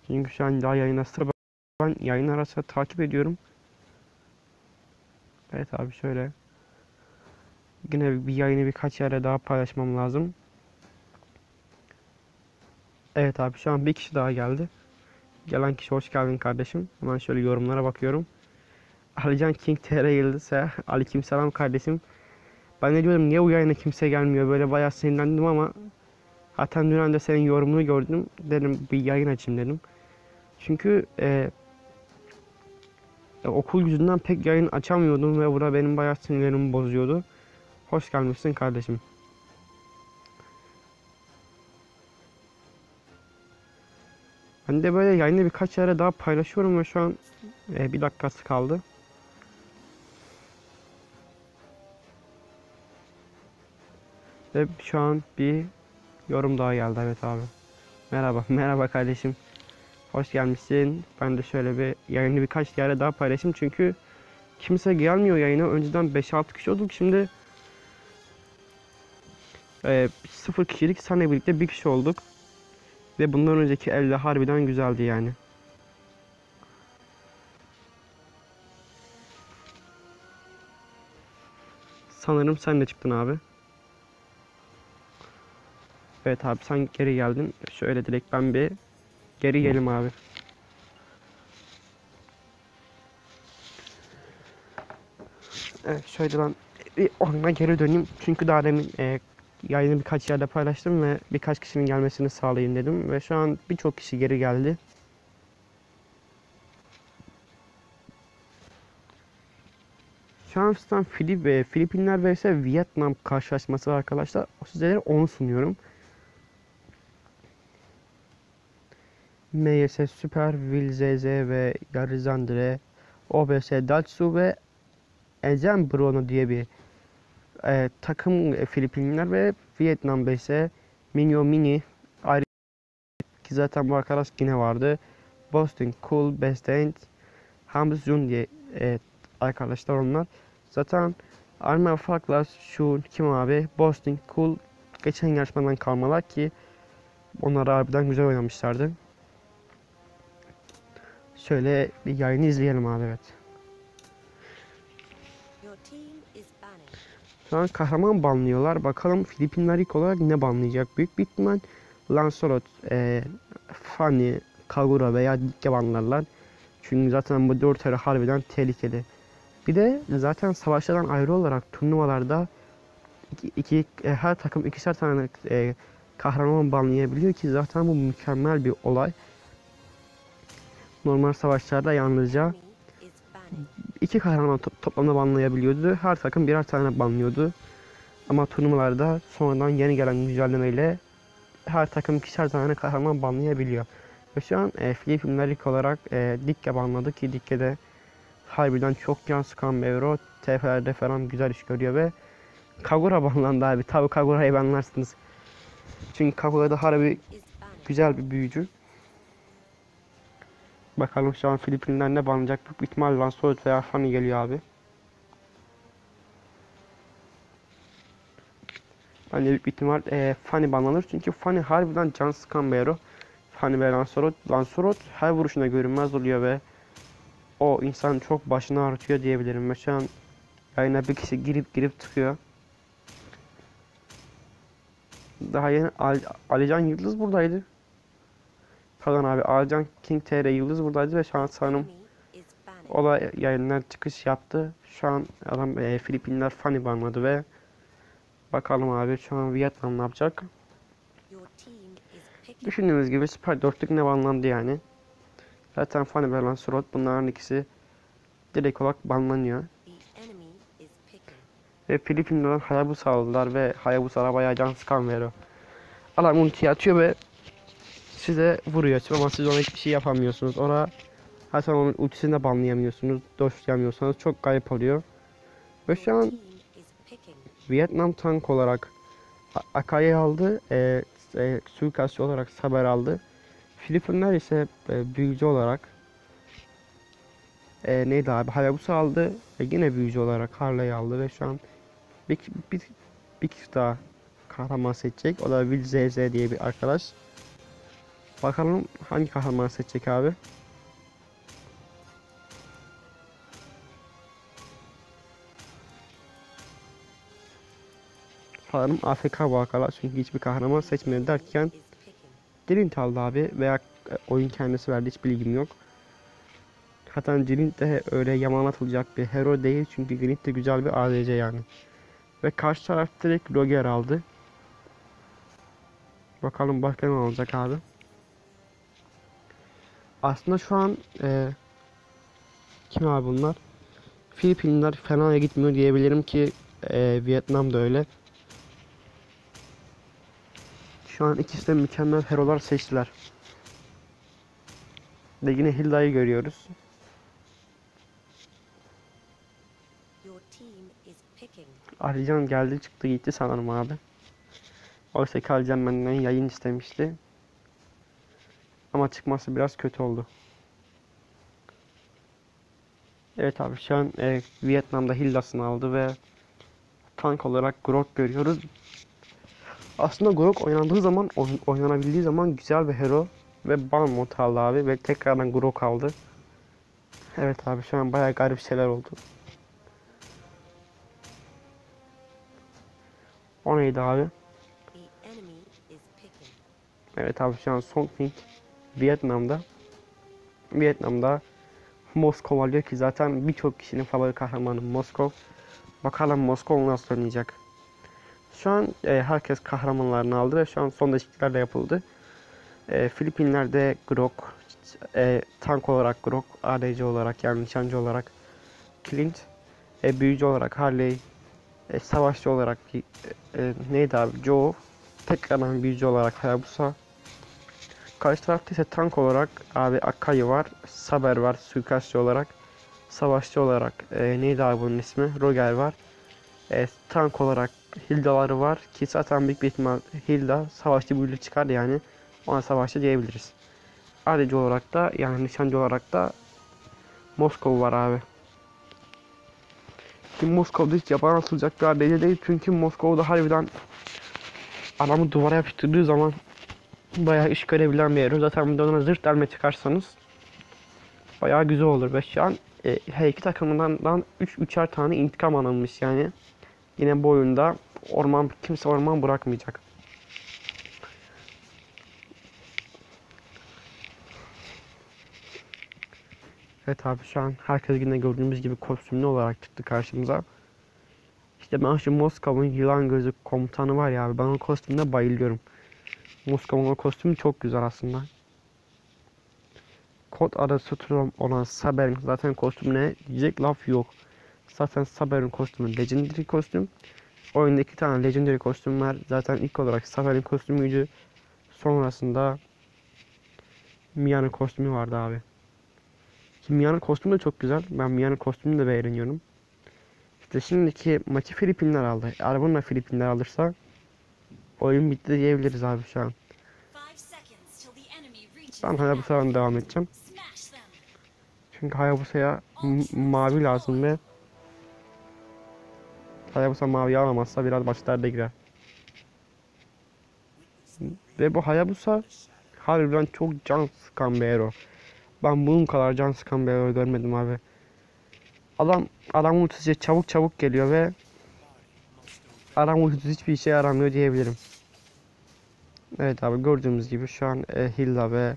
Çünkü şu an daha yayına sıra ben yayın arasında takip ediyorum. Evet abi şöyle. Yine bir yayını birkaç yere daha paylaşmam lazım. Evet abi şu an bir kişi daha geldi. Gelen kişi hoş geldin kardeşim. Hemen şöyle yorumlara bakıyorum. Alican King TR Yıldız'a aleyküm selam kardeşim. Ben de diyorum niye bu yayına kimse gelmiyor böyle bayağı sinirlendim ama Zaten dün de senin yorumunu gördüm. Dedim bir yayın açayım dedim. Çünkü e, e, okul yüzünden pek yayın açamıyordum ve bu da benim bayağı sinirlerimi bozuyordu. Hoş gelmişsin kardeşim. Ben de böyle yayını birkaç yere daha paylaşıyorum ve şu an e, bir dakikası kaldı. Ve şu an bir yorum daha geldi evet abi. Merhaba, merhaba kardeşim. Hoş gelmişsin. Ben de şöyle bir yayını birkaç yere daha paylaşayım çünkü kimse gelmiyor yayına. Önceden 5-6 kişi olduk şimdi e, 0 kişilik seninle birlikte bir kişi olduk. Ve bundan önceki elde harbiden güzeldi yani. Sanırım sen de çıktın abi. Evet abi sen geri geldin. Şöyle direkt ben bir geri gelim abi. Evet şöyle ben bir oyuna geri döneyim. Çünkü daha demin e, yayını birkaç yerde paylaştım ve birkaç kişinin gelmesini sağlayayım dedim. Ve şu an birçok kişi geri geldi. Şu an sizden Filip ve Filipinler vs Vietnam karşılaşması var arkadaşlar. Sizlere onu sunuyorum. MYS Süper, Will ZZ ve Yarizandre, OBS Datsu ve Ezen Bruno diye bir e, takım e, Filipinler ve Vietnam ise Minyo Mini ayrı ki zaten bu arkadaş yine vardı. Boston Cool, Best End, Hamz Jun diye e, arkadaşlar onlar. Zaten arma farklar şu kim abi? Boston Cool geçen yarışmadan kalmalar ki onlar harbiden güzel oynamışlardı. Şöyle bir yayını izleyelim abi evet. Şu an kahraman banlıyorlar. Bakalım Filipinler ilk olarak ne banlayacak? Büyük bir ihtimal Lancelot, e, Fanny, Kagura veya Dikke banlarlar. Çünkü zaten bu dört ara harbiden tehlikeli. Bir de zaten savaşlardan ayrı olarak turnuvalarda iki, iki- e, her takım ikişer tane e, kahraman banlayabiliyor ki zaten bu mükemmel bir olay. Normal savaşlarda yalnızca. İki kahraman to- toplamda banlayabiliyordu. Her takım birer tane banlıyordu. Ama turnuvalarda sonradan yeni gelen güncellemeyle her takım ikişer tane kahraman banlayabiliyor. Ve şu an e, Filipinler ilk olarak e, Dikke banladı ki Dikke'de harbiden çok can sıkan bir euro. TF'lerde falan güzel iş görüyor ve Kagura banlandı abi. Tabi Kagura'yı banlarsınız. Çünkü Kagura da harbi güzel bir büyücü. Bakalım şu an Filipinler ne banlayacak? Büyük ihtimal Lancelot veya Fanny geliyor abi. Bence büyük ihtimal e, Fanny banlanır. Çünkü Fanny harbiden can sıkan bir hero. Fanny ve Lancelot. Lancelot her vuruşunda görünmez oluyor ve o insan çok başını ağrıtıyor diyebilirim. Ve şu an yayına bir kişi girip girip çıkıyor. Daha yeni Al Alican Yıldız buradaydı. Pardon abi Alcan King TR Yıldız buradaydı ve şu an sanırım Enemy is banished. o da yayından çıkış yaptı. Şu an adam e, Filipinler Fanny banladı ve bakalım abi şu an Vietnam ne yapacak? Düşündüğümüz gibi Süper 4'lük ne banlandı yani. Zaten Fanny ve Lancelot bunların ikisi direkt olarak banlanıyor. Ve Filipinler'den Hayabusa aldılar ve Hayabusa'da bayağı can sıkan veriyor. Adam ulti atıyor ve size vuruyor ama siz ona hiçbir şey yapamıyorsunuz. Ona hatta onun ultisini de banlayamıyorsunuz, doşlayamıyorsunuz. Çok garip oluyor. Ve şu an. Vietnam tank olarak Akai'yi aldı, e, e, suikastçı olarak Saber aldı. Filipinler ise e, büyücü olarak e, neydi abi Hayabusa aldı ve yine büyücü olarak Harley'i aldı ve şu an bir, bir, bir kişi daha kahraman seçecek. O da Will ZZ diye bir arkadaş. Bakalım hangi kahraman seçecek abi. Sanırım AFK bu çünkü hiçbir kahraman seçmedi derken. Dilint aldı abi veya e, oyun kendisi verdi hiç bilgim yok. Zaten Dilint de öyle yamanatılacak bir hero değil çünkü Dilint de güzel bir ADC yani. Ve karşı taraf direkt Roger aldı. Bakalım başka ne olacak abi. Aslında şu an e, kim abi bunlar? Filipinler fenaya gitmiyor diyebilirim ki Ee, Vietnam da öyle. Şu an ikisi de mükemmel herolar seçtiler. Ve yine Hilda'yı görüyoruz. Alican geldi çıktı gitti sanırım abi. Oysa ki Alican benden yayın istemişti. Ama çıkması biraz kötü oldu. Evet abi şu an e, Vietnam'da Hilda'sını aldı ve tank olarak Grok görüyoruz. Aslında Grok oynandığı zaman, oyn- oynanabildiği zaman güzel bir hero ve ban mod aldı abi ve tekrardan Grok aldı. Evet abi şu an bayağı garip şeyler oldu. O neydi abi? Evet abi şu an Song Ping Vietnam'da. Vietnam'da Moskov alıyor ki zaten birçok kişinin favori kahramanı Moskov. Bakalım Moskov nasıl oynayacak. Şu an e, herkes kahramanlarını aldı ve şu an son değişiklikler de yapıldı. E, Filipinler'de Grok, e, tank olarak Grok, ADC olarak yani nişancı olarak Clint, e, büyücü olarak Harley, e, savaşçı olarak e, e, neydi abi Joe, tekrardan büyücü olarak Hayabusa. Karşı tarafta ise tank olarak abi Akai var, Saber var suikastçı olarak. Savaşçı olarak e, neydi abi bunun ismi? Roger var. E, tank olarak Hilda'ları var ki zaten büyük bir ihtimal Hilda savaşçı büyülü çıkar yani. Ona savaşçı diyebiliriz. Ayrıca olarak da yani nişancı olarak da Moskova var abi. Ki Moskova'da hiç yapan atılacak bir ADC değil çünkü Moskova'da harbiden adamı duvara yapıştırdığı zaman bayağı iş görebilen bir hero. Zaten bir ona zırt delme çıkarsanız bayağı güzel olur. Ve şu an e, her iki takımından 3 üçer tane intikam alınmış yani. Yine bu oyunda orman kimse orman bırakmayacak. Evet abi şu an herkes yine gördüğümüz gibi kostümlü olarak çıktı karşımıza. İşte ben şu Moskova'nın yılan gözü komutanı var ya abi ben o kostümüne bayılıyorum. O kostümü çok güzel aslında. Kod arası tutulan olan Saber'in zaten kostümüne diyecek laf yok. Zaten Saber'in kostümü Legendary kostüm. Oyunda iki tane Legendary kostüm var. Zaten ilk olarak Saber'in kostümüydü. Sonrasında Mia'nın kostümü vardı abi. Ki Mia'nın kostümü de çok güzel. Ben Mia'nın kostümünü de beğeniyorum. İşte şimdiki maçı Filipinler aldı. Bununla Filipinler alırsa oyun bitti diyebiliriz abi şu an. Ben Hayabusa'dan devam edeceğim. Çünkü Hayabusa'ya mavi lazım ve Hayabusa mavi alamazsa biraz başlarda girer. Ve bu Hayabusa harbiden çok can sıkan bir hero. Ben bunun kadar can sıkan bir hero görmedim abi. Adam adam ultisi çabuk çabuk geliyor ve adam ultisi hiçbir işe yaramıyor diyebilirim. Evet abi gördüğümüz gibi şu an e, Hilda ve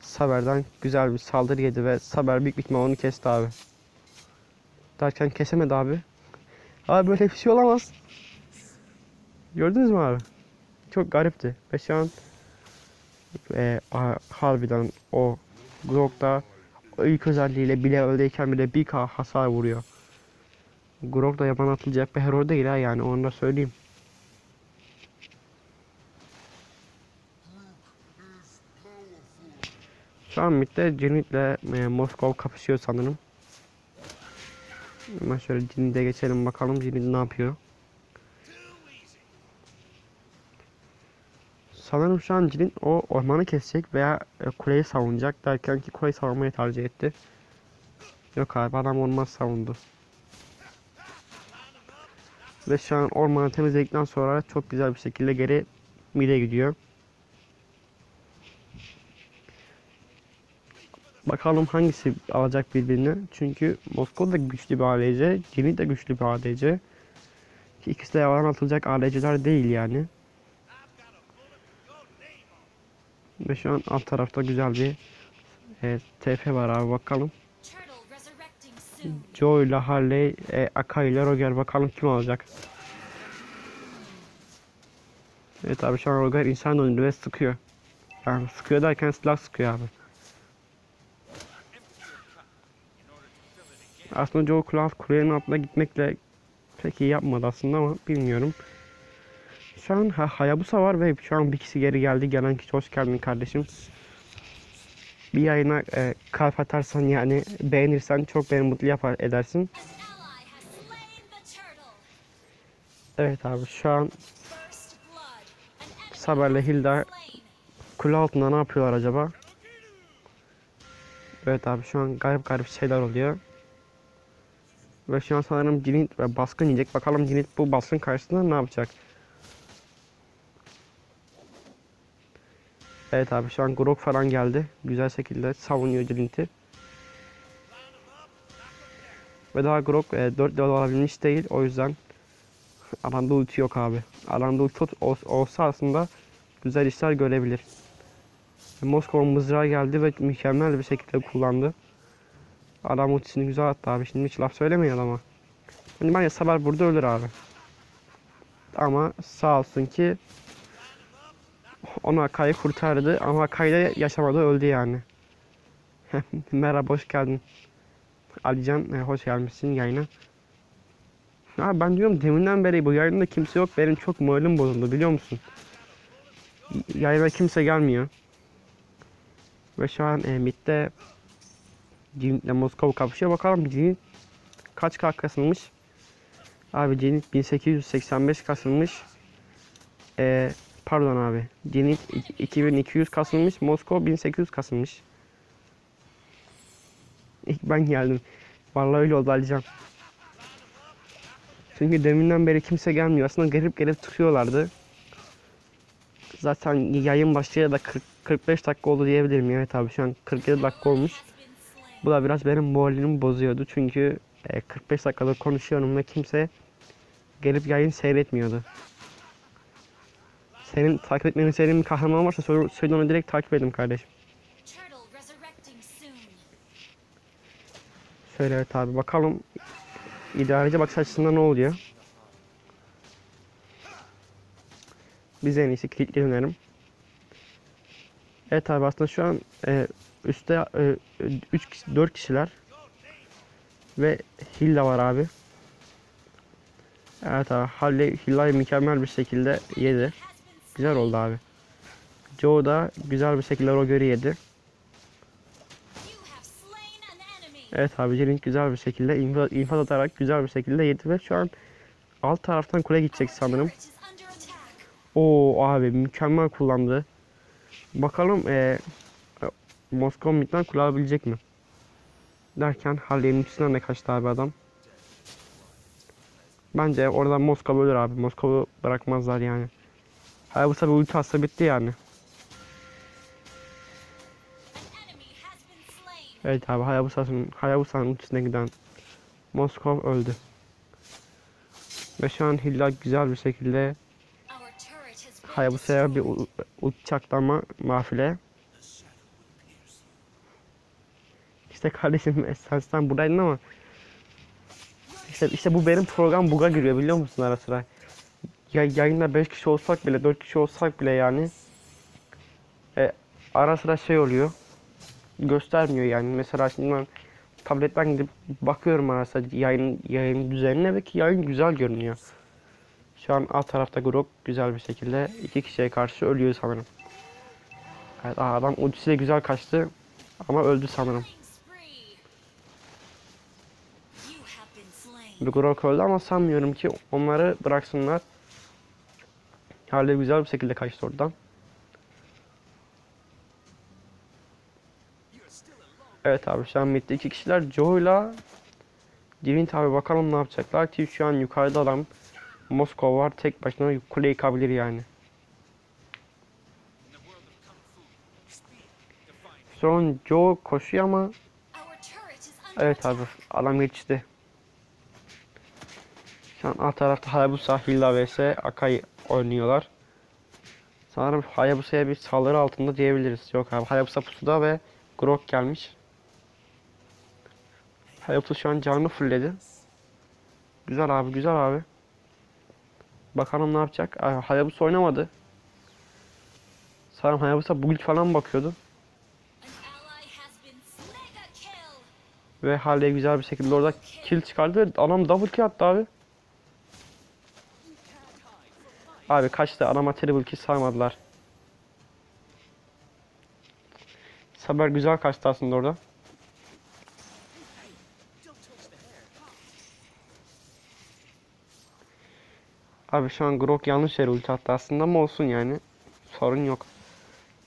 Saber'den güzel bir saldırı yedi ve Saber büyük ihtimal onu kesti abi. Derken kesemedi abi. Abi böyle bir şey olamaz. Gördünüz mü abi? Çok garipti. Ve şu an e, harbiden o Grok'ta ilk özelliğiyle bile öldeyken bile bir k hasar vuruyor. Grok da yaban atılacak bir hero değil ha yani onu da söyleyeyim. Şu an midde Cenit'le e, Moskov kapışıyor sanırım. Hemen şöyle Cenit'e geçelim bakalım Cenit ne yapıyor. Sanırım şu an Cenit o ormanı kesecek veya e, kuleyi savunacak derken ki kuleyi savunmayı tercih etti. Yok abi adam orman savundu. Ve şu an ormanı temizledikten sonra çok güzel bir şekilde geri mide gidiyor. Bakalım hangisi alacak birbirini. Çünkü Moskova da güçlü bir ADC, Cini de güçlü bir ADC. Ki ikisi de yalan atılacak ADC'ler değil yani. Ve şu an alt tarafta güzel bir e, TF var abi bakalım. Joe ile Harley, e, Akai ile Roger bakalım kim alacak. Evet abi şu an Roger insan döndü ve sıkıyor. Yani sıkıyor derken silah sıkıyor abi. Aslında Joe Klaus kulenin altına gitmekle pek iyi yapmadı aslında ama bilmiyorum. Şu an ha, Hayabusa var ve şu an bir kişi geri geldi. Gelen kişi hoş geldin kardeşim. Bir yayına e, kalp atarsan yani beğenirsen çok beni mutlu yapar edersin. Evet abi şu an Saber'le Hilda kule altında ne yapıyorlar acaba? Evet abi şu an garip garip şeyler oluyor. Ve şu an sanırım Cinit ve baskın yiyecek. Bakalım Cinit bu baskın karşısında ne yapacak? Evet abi şu an Grok falan geldi. Güzel şekilde savunuyor Cinit'i. Ve daha Grok e, 4 level alabilmiş değil. O yüzden alanda ulti yok abi. Alanda ulti ol- olsa aslında güzel işler görebilir. Moskova mızrağı geldi ve mükemmel bir şekilde kullandı. Adam ultisini güzel attı abi. Şimdi hiç laf söylemeyin adama. Şimdi bence Saber burada ölür abi. Ama sağ olsun ki onu Akai'yi kurtardı ama Akai de yaşamadı öldü yani. Merhaba hoş geldin. Alican e, hoş gelmişsin yayına. Abi ben diyorum deminden beri bu yayında kimse yok. Benim çok moralim bozuldu biliyor musun? Yayına kimse gelmiyor. Ve şu an e, Cenit'le Moskova kapışıyor. Bakalım Cenit kaç K kasılmış? Abi Cenit 1885 kasılmış. E, pardon abi. Cenit iki- 2200 kasılmış. Moskova 1800 kasılmış. İlk ben geldim. Vallahi öyle oldu Alican. Çünkü deminden beri kimse gelmiyor. Aslında garip garip tutuyorlardı. Zaten yayın başlayalı da 40, 45 dakika oldu diyebilirim. Evet abi şu an 47 dakika olmuş. Bu da biraz benim moralimi bozuyordu. Çünkü e, 45 dakikadır konuşuyorum ve kimse gelip yayın seyretmiyordu. Senin takip etmenin sevdiğin bir kahraman varsa söyle, söyle onu direkt takip edin kardeşim. Şöyle evet abi bakalım idareci bakış açısından ne oluyor. Biz en iyisi kilitli dönelim. Evet abi aslında şu an e, üstte 3 kişi 4 kişiler ve Hilda var abi. Evet abi Halle Hilla'yı mükemmel bir şekilde yedi. Güzel oldu abi. Joe da güzel bir şekilde o göre yedi. Evet abi Cenk güzel bir şekilde infaz, infaz atarak güzel bir şekilde yedi ve şu an alt taraftan kule gidecek sanırım. Oo abi mükemmel kullandı. Bakalım eee Kule alabilecek mi? Derken Harley'nin üstünden de kaçtı abi adam. Bence oradan Moskova ölür abi. Moskova bırakmazlar yani. Hayır bu tabi ulti atsa bitti yani. Evet abi Hayabusa'nın Hayabusa'nın ultisine giden Moskov öldü. Ve şu an Hilda güzel bir şekilde Hayabusa'ya bir destroyed. u- ulti çaktı ama mafile. İşte kardeşim sen, buradaydın ama işte, işte bu benim program buga giriyor biliyor musun ara sıra. Ya, yayında 5 kişi olsak bile 4 kişi olsak bile yani e, ara sıra şey oluyor göstermiyor yani mesela şimdi ben tabletten gidip bakıyorum ara sıra yayın, yayın düzenine ve ki yayın güzel görünüyor. Şu an alt tarafta Grok güzel bir şekilde iki kişiye karşı ölüyor sanırım. Evet adam ultisiyle güzel kaçtı ama öldü sanırım. Bir Grok öldü ama sanmıyorum ki onları bıraksınlar. Harley güzel bir şekilde kaçtı oradan. Evet abi şu an midde iki kişiler Joe'yla Divint abi bakalım ne yapacaklar ki şu an yukarıda adam Moskova var tek başına kule yıkabilir yani. Son Joe koşuyor ama evet abi adam geçti. Şu alt tarafta Hayabusa, Hilda vs Akai oynuyorlar. Sanırım Hayabusa'ya bir saldırı altında diyebiliriz. Yok abi Hayabusa pusuda ve Grok gelmiş. Hayabusa şu an canını fullledi. Güzel abi güzel abi. Bakalım ne yapacak. Ay, Hayabusa oynamadı. Sanırım Hayabusa build falan bakıyordu. Ve Harley güzel bir şekilde orada kill çıkardı. Adam double kill attı abi. Abi kaçtı adama terrible kill saymadılar. Saber güzel kaçtı aslında orada. Abi şu an Grok yanlış yere ulti attı aslında ama olsun yani. Sorun yok.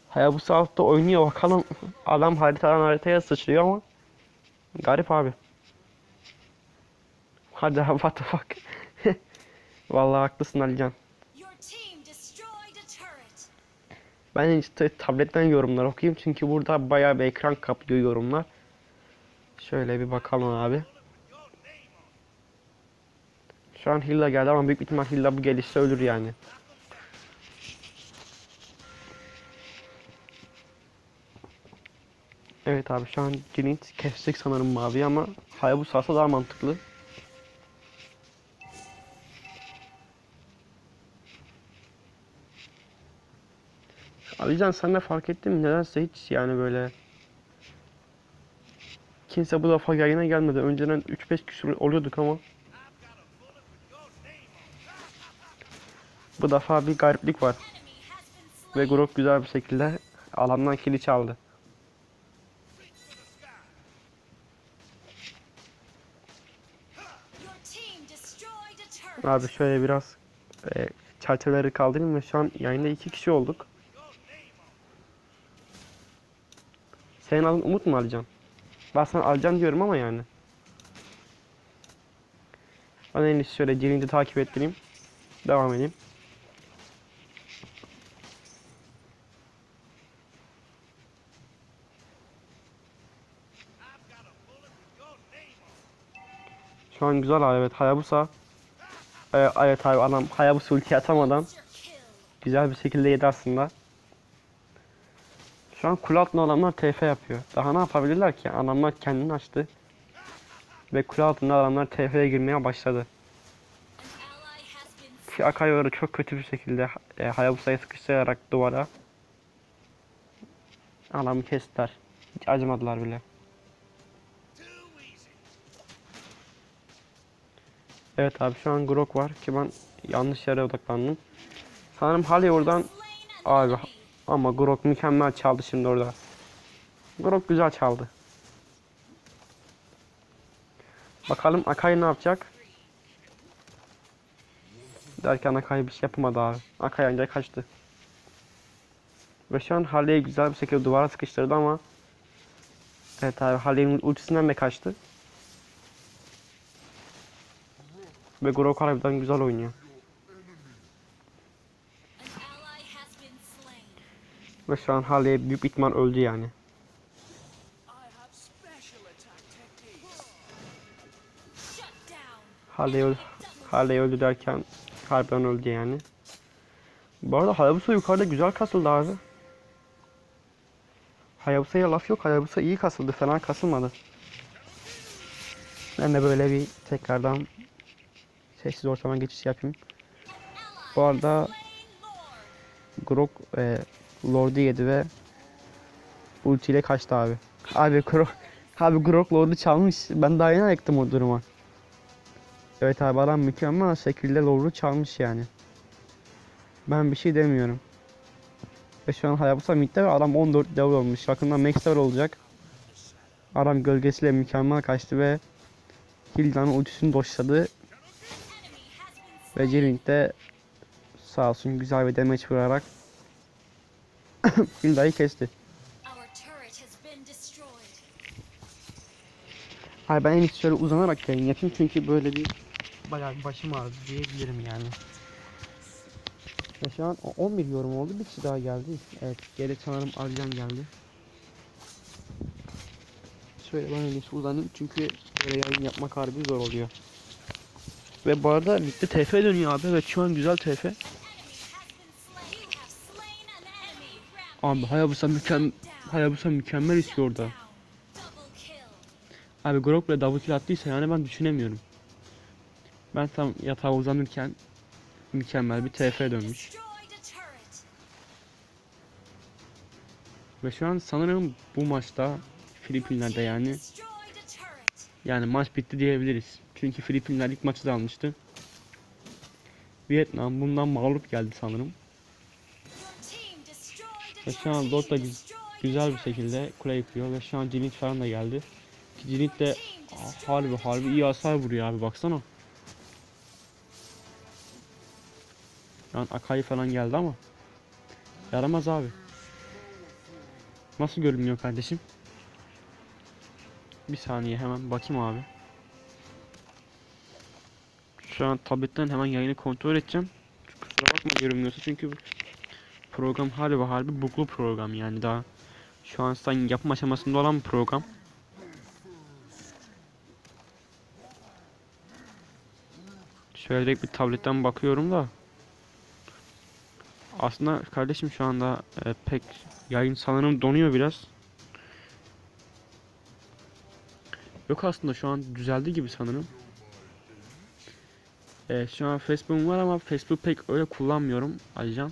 Hayabusa altta oynuyor bakalım. Adam haritadan haritaya sıçrıyor ama. Garip abi. Hadi what the fuck. Vallahi haklısın Alican. Ben işte tabletten yorumlar okuyayım çünkü burada bayağı bir ekran kaplıyor yorumlar. Şöyle bir bakalım abi. Şu an Hilla geldi ama büyük ihtimal Hilla bu gelişte ölür yani. Evet abi şu an Cenit kesecek sanırım mavi ama Hayabusa daha mantıklı. Alican sen de fark ettin mi? Nedense hiç yani böyle kimse bu defa yayına gelmedi. Önceden 3-5 kişi oluyorduk ama bu defa bir gariplik var. Ve. Grok güzel bir şekilde alandan kili çaldı. Abi şöyle biraz e, çerçeveleri kaldırayım ve şu an yayında iki kişi olduk. Senin adın Umut mu Alican? Ben sana Alican diyorum ama yani. Ben en iyisi şöyle Cenit'i takip ettireyim. Devam edeyim. Şu an güzel abi evet Hayabusa. Ee, evet abi adam Hayabusa ulti atamadan güzel bir şekilde yedi aslında. Şu an kule altında adamlar TF yapıyor. Daha ne yapabilirler ki? Adamlar kendini açtı. Ve kule altında adamlar TF'ye girmeye başladı. Ki Akayo'yu çok kötü bir şekilde e, Hayabusa'yı sıkıştırarak duvara adamı kestiler. Hiç acımadılar bile. Evet abi şu an Grok var ki ben yanlış yere odaklandım. Sanırım Halley oradan Abi. Ama Grok mükemmel çaldı şimdi orada. Grok güzel çaldı. Bakalım Akai ne yapacak? Derken Akai bir şey yapamadı abi. Akai ancak kaçtı. Ve şu an Harley'i güzel bir şekilde duvara sıkıştırdı ama Evet abi Harley'in ultisinden de kaçtı. Ve Grok harbiden güzel oynuyor. Ve şu an Harley büyük ihtimal öldü yani. Harley, öl Harley öldü derken harbiden öldü yani. Bu arada Hayabusa yukarıda güzel kasıldı abi. Hayabusa'ya laf yok. Hayabusa iyi kasıldı. Fena kasılmadı. Ben de böyle bir tekrardan sessiz ortama geçiş yapayım. Bu arada. Grok e, Lord'u yedi ve ultiyle kaçtı abi. Abi Grok, abi Grok Lord'u çalmış. Ben daha yeni ayıktım o duruma. Evet abi adam mükemmel şekilde Lord'u çalmış yani. Ben bir şey demiyorum. Ve şu an Hayabusa midde ve adam 14 level olmuş. Yakında max level olacak. Adam gölgesiyle mükemmel kaçtı ve Hilda'nın ultisini doşladı. Ve Jilink de sağ olsun güzel bir damage vurarak Kesti. Has been destroyed. Hayır ben en iyisi şöyle uzanarak yayın yapayım çünkü böyle bir bayağı bir başım ağrıdı diyebilirim yani. Ve şu an o- 11 yorum oldu bir kişi daha geldi. Evet geri sanırım Arjan geldi. Şöyle ben en iyisi uzanayım çünkü böyle yayın yapmak harbi zor oluyor. Ve bu arada ligde TF dönüyor abi evet şu an güzel TF. Abi Hayabusa mükemmel Hayabusa mükemmel istiyor orada. Abi Grok bile double kill attıysa yani ben düşünemiyorum. Ben tam yatağa uzanırken mükemmel bir TF dönmüş. Ve şu an sanırım bu maçta Filipinler'de yani yani maç bitti diyebiliriz. Çünkü Filipinler ilk maçı da almıştı. Vietnam bundan mağlup geldi sanırım. Ve şu an. Dot da güzel bir şekilde kule yıkıyor ve şu an Jinit falan da geldi. Ki Jinit de harbi harbi iyi hasar vuruyor abi baksana. Yani Akai falan geldi ama yaramaz abi. Nasıl görünüyor kardeşim? Bir saniye hemen bakayım abi. Şu an tabletten hemen yayını kontrol edeceğim. Kusura bakma görünmüyorsa çünkü program harbi harbi buglu program yani daha şu an sanki yapım aşamasında olan bir program. Şöyle direkt bir tabletten bakıyorum da. Aslında kardeşim şu anda e, pek yayın sanırım donuyor biraz. Yok aslında şu an düzeldi gibi sanırım. E, şu an Facebook var ama Facebook pek öyle kullanmıyorum Alican.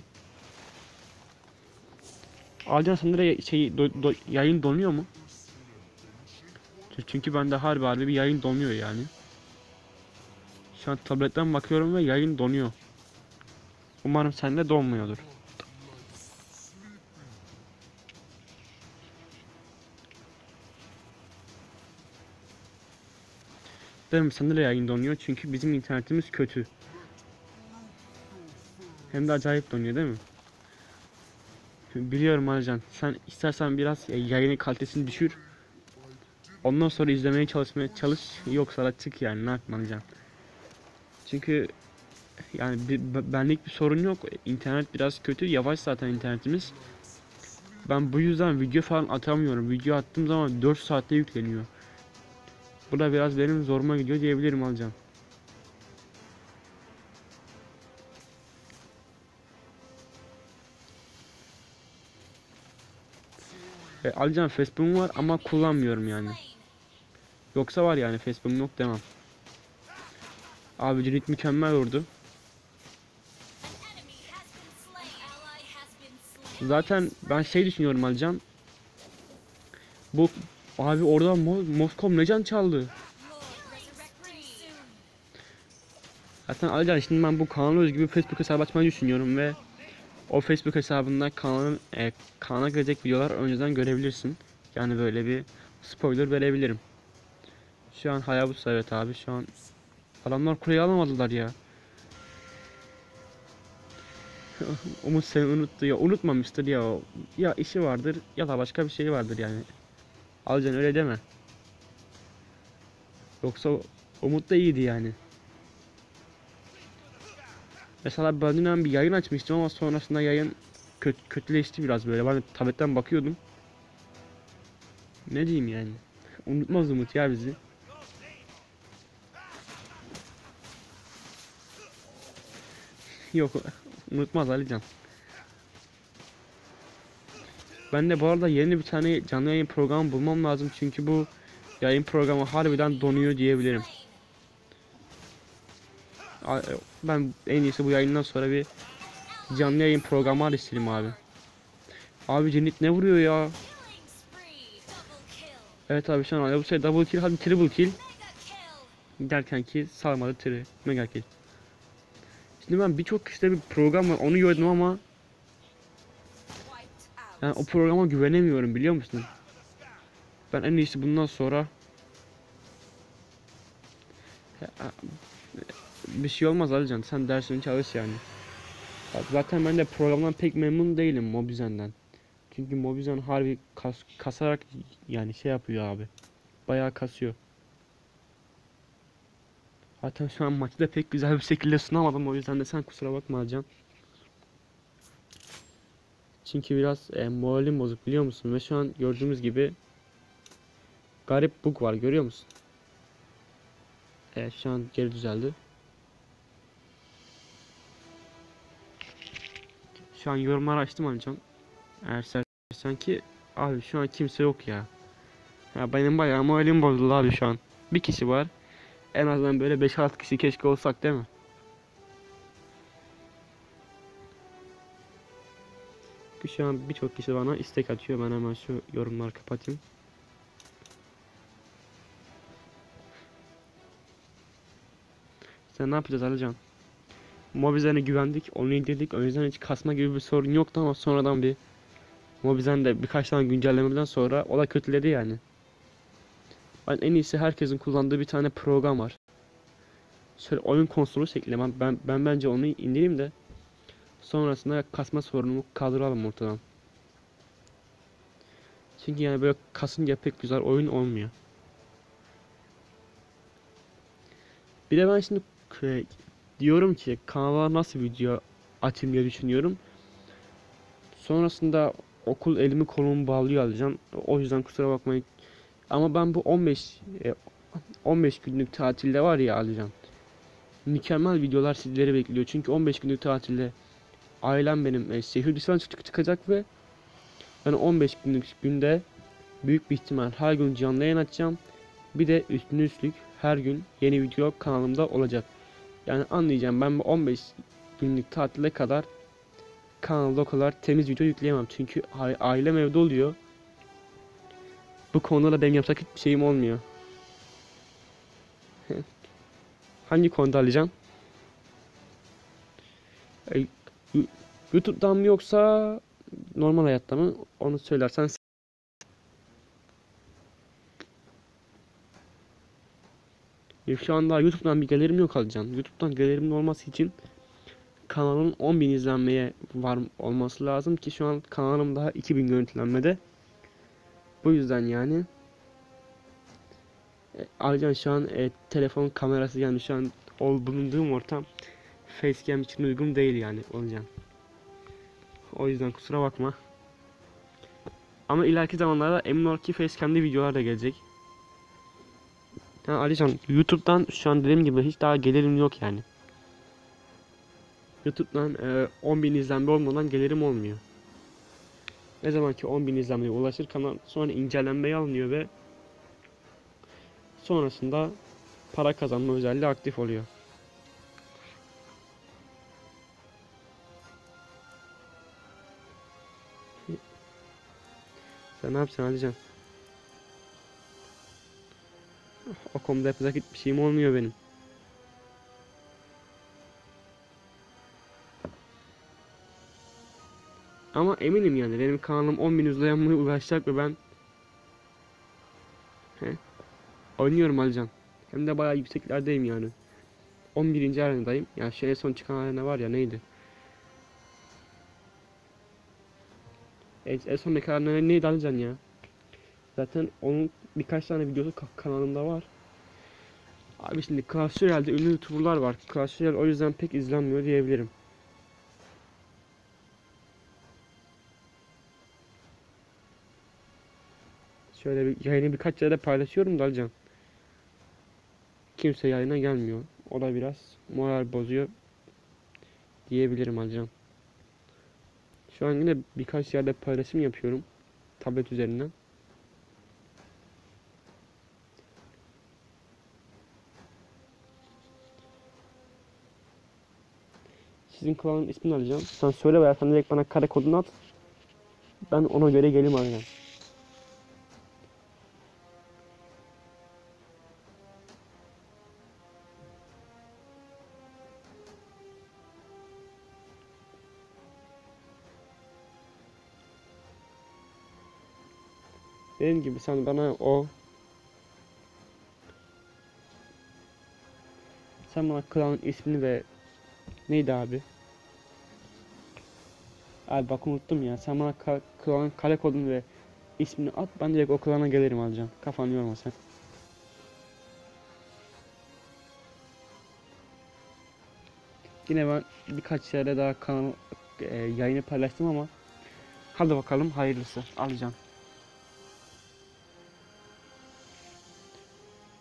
Alican sende de şey do- do- yayın donuyor mu? Çü- Çünkü bende harbi harbi bir yayın donuyor yani. Şu an tabletten bakıyorum ve yayın donuyor. Umarım sende donmuyordur. Değil mi? Sende de yayın donuyor çünkü bizim internetimiz kötü. Hem de acayip donuyor değil mi? Biliyorum Alican. Sen istersen biraz yayının kalitesini düşür. Ondan sonra izlemeye çalışmaya çalış. Yoksa da çık yani ne yapayım Alican. Çünkü yani bir, benlik bir sorun yok. İnternet biraz kötü. Yavaş zaten internetimiz. Ben bu yüzden video falan atamıyorum. Video attığım zaman 4 saatte yükleniyor. Bu da biraz benim zoruma gidiyor diyebilirim Alcan. E, Alcan Facebook'um var ama kullanmıyorum yani. Yoksa var yani Facebook'um yok demem. Abi Cirit mükemmel vurdu. Zaten ben şey düşünüyorum Alcan. Bu abi oradan Mo Moskov ne can çaldı? Zaten Alican şimdi ben bu kanala özgü bir Facebook hesabı açmayı düşünüyorum ve o Facebook hesabında kanalın e, kanala gelecek videolar önceden görebilirsin. Yani böyle bir spoiler verebilirim. Şu an Hayabusa evet abi şu an adamlar kuleyi alamadılar ya. Umut seni unuttu ya unutmamıştır ya o. ya işi vardır ya da başka bir şey vardır yani. Alcan öyle deme. Yoksa Umut da iyiydi yani. Mesela ben dün bir yayın açmıştım ama sonrasında yayın kötü, kötüleşti biraz böyle. Ben tabletten bakıyordum. Ne diyeyim yani. Unutmaz Umut ya bizi. Yok unutmaz Alican. Ben de bu arada yeni bir tane canlı yayın programı bulmam lazım çünkü bu yayın programı harbiden donuyor diyebilirim. A- Ben en iyisi bu yayından sonra bir canlı yayın programı arayayım abi. Abi Cennet ne vuruyor ya? Evet abi şu an bu şey double kill hadi triple kill derken ki salmadı tri mega kill. Şimdi ben birçok işte bir program var onu gördüm ama yani o programa güvenemiyorum biliyor musun? Ben en iyisi bundan sonra bir şey olmaz Alican sen dersini çalış yani. Ya Zaten ben de programdan pek memnun değilim Mobizen'den. Çünkü Mobizen harbi kas, kasarak yani şey yapıyor abi. Bayağı kasıyor. Zaten şu an maçı da pek güzel bir şekilde sunamadım o yüzden de sen kusura bakma Alican. Çünkü biraz e, moralim bozuk biliyor musun? Ve şu an gördüğümüz gibi garip bug var görüyor musun? Evet şu an geri düzeldi. Şu an yorumları açtım Alican. Eğer sen ki abi şu an kimse yok ya. Ya benim bayağı moralim bozuldu abi şu an. Bir kişi var. En azından böyle 5-6 kişi keşke olsak değil mi? Şu an birçok kişi bana istek atıyor. Ben hemen şu yorumları kapatayım. Sen ne yapacağız Alican? Mobizen'e güvendik. Onu indirdik. O yüzden hiç kasma gibi bir sorun yoktu ama sonradan bir Mobizen'de birkaç tane güncellemeden sonra o da kötüledi yani. Ben en iyisi herkesin kullandığı bir tane program var. Şöyle oyun konsolu şeklinde ben, ben, ben bence onu indireyim de sonrasında kasma sorununu kaldıralım ortadan. Çünkü yani böyle kasınca pek güzel oyun olmuyor. Bir de ben şimdi diyorum ki kanala nasıl video atayım diye düşünüyorum. Sonrasında okul elimi kolumu bağlıyor alacağım. O yüzden kusura bakmayın. Ama ben bu 15 e, 15 günlük tatilde var ya alacağım. Mükemmel videolar sizleri bekliyor. Çünkü 15 günlük tatilde ailem benim e, şehir dışına çık- çıkacak ve ben 15 günlük günde büyük bir ihtimal her gün canlı yayın açacağım. Bir de üstüne üstlük her gün yeni video kanalımda olacak. Yani anlayacağım ben bu 15 günlük tatile kadar kanalda o kadar temiz video yükleyemem. Çünkü ailem evde oluyor. Bu konuda da benim yapacak hiçbir şeyim olmuyor. Hangi konuda alacağım? E, YouTube'dan mı yoksa normal hayatta mı? Onu söylersen Ya Şu anda YouTube'dan bir gelirim yok alacağım. YouTube'dan gelirimin olması için kanalın 10.000 izlenmeye var olması lazım ki şu an kanalım daha 2000 görüntülenmede. Bu yüzden yani e, Alcan şu an e, telefon kamerası yani şu an ol bulunduğum ortam facecam için uygun değil yani Olcan. O yüzden kusura bakma. Ama ileriki zamanlarda emin ol ki facecam'de videolar da gelecek. Yani Alican YouTube'dan şu an dediğim gibi hiç daha gelirim yok yani. YouTube'dan e, 10.000 izlenme olmadan gelirim olmuyor. Ne zaman ki 10.000 izlenmeye ulaşır kanal sonra incelenmeye alınıyor ve sonrasında para kazanma özelliği aktif oluyor. Sen ne yapacaksın Alican? O konuda yapacak hiçbir şeyim olmuyor benim. Ama eminim yani benim kanalım 10.000 izlenmeye ulaşacak ve ben He? Oynuyorum Alican. Hem de bayağı yükseklerdeyim yani. 11. arenadayım. Ya şu en son çıkan arena var ya neydi? En, en sondaki arena neydi Alican ya? Zaten onun birkaç tane videosu ka- kanalımda var. Abi şimdi Clash Royale'de ünlü youtuberlar var. Clash Royale o yüzden pek izlenmiyor diyebilirim. Şöyle bir yayını birkaç yerde paylaşıyorum da Alican. Kimse yayına gelmiyor. O da biraz moral bozuyor diyebilirim Alican. Şu an yine birkaç yerde paylaşım yapıyorum. Tablet üzerinden. Sizin klanın ismini alacağım. Sen söyle veya sen direkt bana kare kodunu at. Ben ona göre geleyim alacağım. Dediğim gibi sen bana o sen bana klanın ismini ve neydi abi? Abi bak unuttum ya. Sen bana ka- kare kodunu ve ismini at. Ben direkt o klana gelirim alacağım. Kafanı yorma sen. Yine ben birkaç yere daha kanal e, yayını paylaştım ama hadi bakalım hayırlısı alacağım.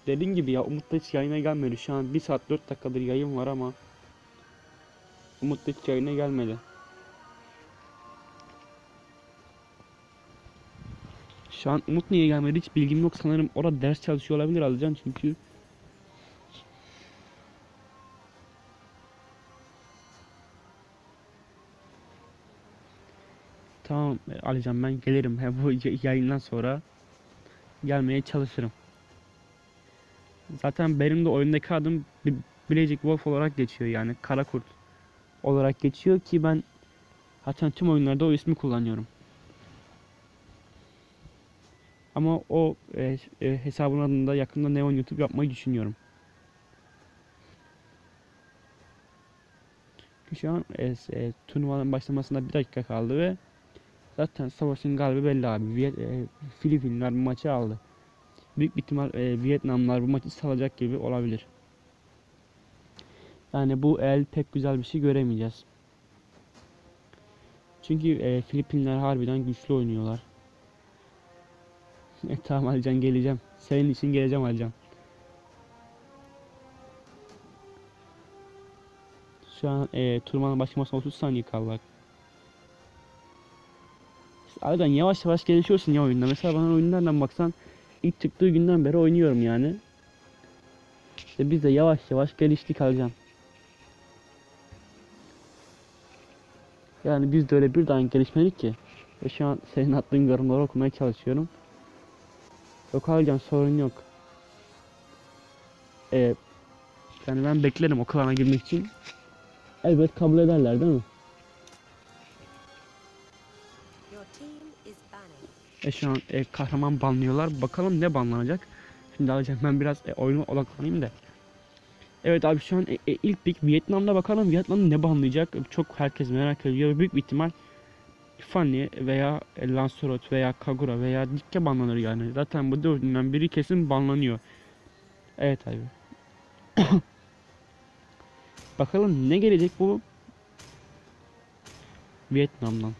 Dediğim gibi ya Umut da hiç yayına gelmedi. Şu an 1 saat 4 dakikadır yayın var ama Umut hiç yayına gelmedi. Şu an Umut niye gelmedi hiç bilgim yok sanırım orada ders çalışıyor olabilir alacağım çünkü Tamam e, Alican ben gelirim he, bu yayından sonra gelmeye çalışırım. Zaten benim de oyundaki adım Bi- Bilecik Wolf olarak geçiyor yani kara kurt. Olarak geçiyor ki ben zaten tüm oyunlarda o ismi kullanıyorum. Ama o e, e, hesabın adında yakında Neon YouTube yapmayı düşünüyorum. Şu an e, e, turnuvanın başlamasına bir dakika kaldı ve zaten savaşın galibi belli abi. Viyet, e, Filipinler bu maçı aldı. Büyük bir ihtimal e, Vietnamlar bu maçı salacak gibi olabilir. Yani bu el pek güzel bir şey göremeyeceğiz. Çünkü e, Filipinler harbiden güçlü oynuyorlar. E, tamam Alican geleceğim. Senin için geleceğim Alican. Şu an e, turmanın başlamasına 30 saniye kaldı. Alican yavaş yavaş gelişiyorsun ya oyunda. Mesela bana oyunlardan baksan ilk çıktığı günden beri oynuyorum yani. İşte biz de yavaş yavaş geliştik Alican. Yani biz de öyle birden gelişmedik ki. Ve şu an senin attığın yorumları okumaya çalışıyorum. Yok Alican sorun yok. Ee, yani ben beklerim o klana girmek için. Elbet kabul ederler değil mi? E şu an e, kahraman banlıyorlar. Bakalım ne banlanacak. Şimdi alacağım ben biraz e, oyuna odaklanayım da. Evet abi şu an e, e, ilk pick Vietnam'da bakalım Vietnam ne banlayacak. Çok herkes merak ediyor. Büyük bir ihtimal Fanny veya Lancelot veya Kagura veya Dikke banlanır yani. Zaten bu dördünden biri kesin banlanıyor. Evet abi. bakalım ne gelecek bu Vietnam'dan.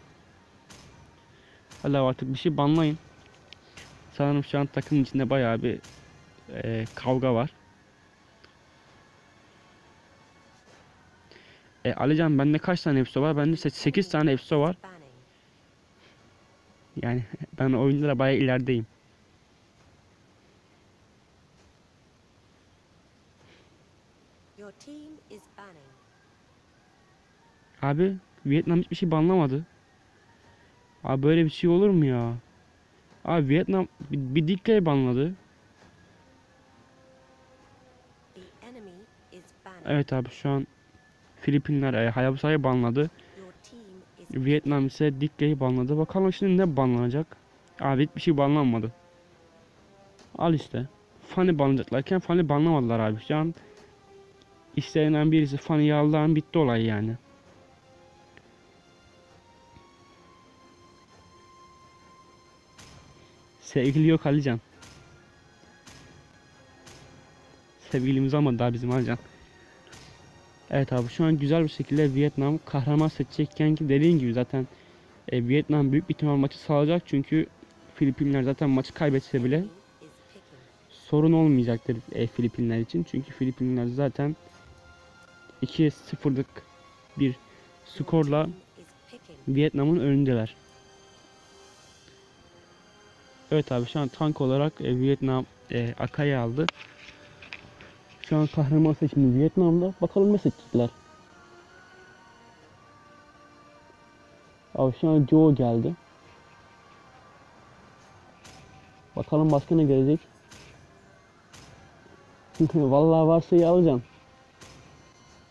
Hala artık bir şey banlayın. Sanırım şu an takımın içinde bayağı bir e, kavga var. E, Alican bende kaç tane episode var? Bende 8 tane episode var. Yani ben oyunlara bayağı ilerideyim. Abi Vietnam hiçbir şey banlamadı. Abi böyle bir şey olur mu ya? Abi Vietnam bir, bir Dikka'yı banladı. Evet abi şu an Filipinler e, Hayabusa'yı banladı. Vietnam ise Dikka'yı banladı. Bakalım şimdi ne banlanacak? Abi hiçbir şey banlanmadı. Al işte. Fanny banlayacaklarken Fanny banlamadılar abi. Şu an işlerinden birisi Fanny'yi aldı an bitti olay yani. Sevgili yok Alican. Sevgilimiz olmadı daha bizim Alican. Evet abi şu an güzel bir şekilde Vietnam kahraman seçecekken ki dediğin gibi zaten e, Vietnam büyük bir ihtimal maçı sağlayacak çünkü Filipinler zaten maçı kaybetse bile sorun olmayacaktır e, Filipinler için. Çünkü Filipinler zaten 2-0'lık bir skorla. Vietnam'ın önündeler. Evet abi şu an tank olarak e, Vietnam e, Akai'yi aldı. Şu an kahraman seçimi Vietnam'da. Bakalım ne seçecekler. Abi şu an Joe geldi. Bakalım başka ne gelecek. Vallahi varsa iyi alacağım.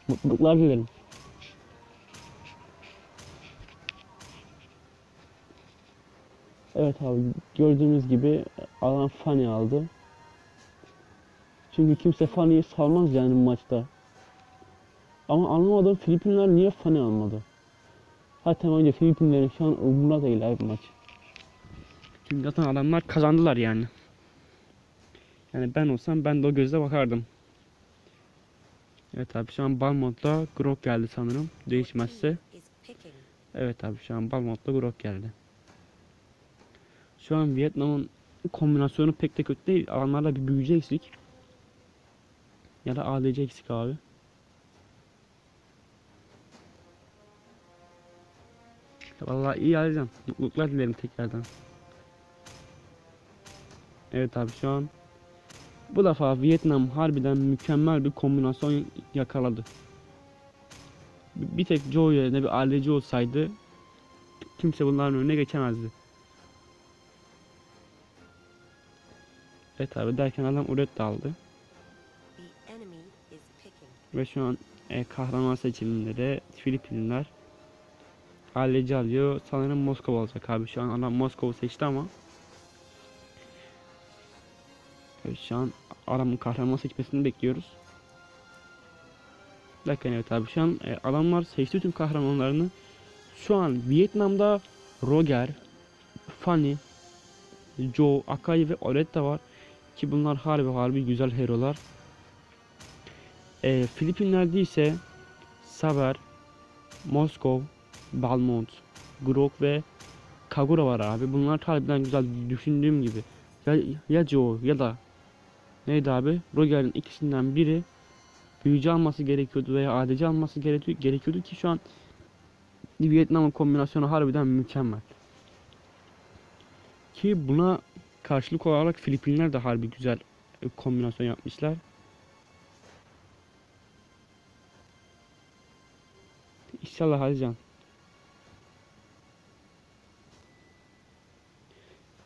Mutluluklar dilerim. Evet abi gördüğünüz gibi alan Fanny aldı. Çünkü kimse Fanny'yi salmaz yani maçta. Ama anlamadım Filipinler niye Fanny almadı? Zaten önce Filipinlerin şu an umurunda değil abi maç. Çünkü zaten adamlar kazandılar yani. Yani ben olsam ben de o gözle bakardım. Evet abi şu an bal modda Grok geldi sanırım. Değişmezse. Evet abi şu an bal modda Grok geldi. Şu an Vietnam'ın kombinasyonu pek de kötü değil. Alanlarda bir büyücü eksik. Ya da ADC eksik abi. Vallahi iyi alacağım. Mutluluklar dilerim tekrardan. Evet abi şu an bu defa Vietnam harbiden mükemmel bir kombinasyon yakaladı. Bir tek Joe yerine bir ADC olsaydı kimse bunların önüne geçemezdi. Evet abi derken adam Uret de aldı. Ve şu an e, kahraman seçiminde Filipinler Aileci alıyor. Sanırım Moskova olacak abi. Şu an adam Moskova seçti ama. Evet, şu an adamın kahraman seçmesini bekliyoruz. Bakın evet abi şu an e, adamlar seçti tüm kahramanlarını. Şu an Vietnam'da Roger, Fanny, Joe, Akai ve Oretta var. Ki bunlar harbi harbi güzel hero'lar. E, Filipinler'de ise Saber, Moskov, Balmont, Grok ve Kagura var abi. Bunlar harbiden güzel düşündüğüm gibi. Ya, ya Joe ya da neydi abi? Roger'in ikisinden biri büyücü alması gerekiyordu veya adeci alması gerekiyordu, gerekiyordu ki şu an Vietnam'ın kombinasyonu harbiden mükemmel. Ki buna karşılık olarak Filipinler de harbi güzel kombinasyon yapmışlar. İnşallah Halican.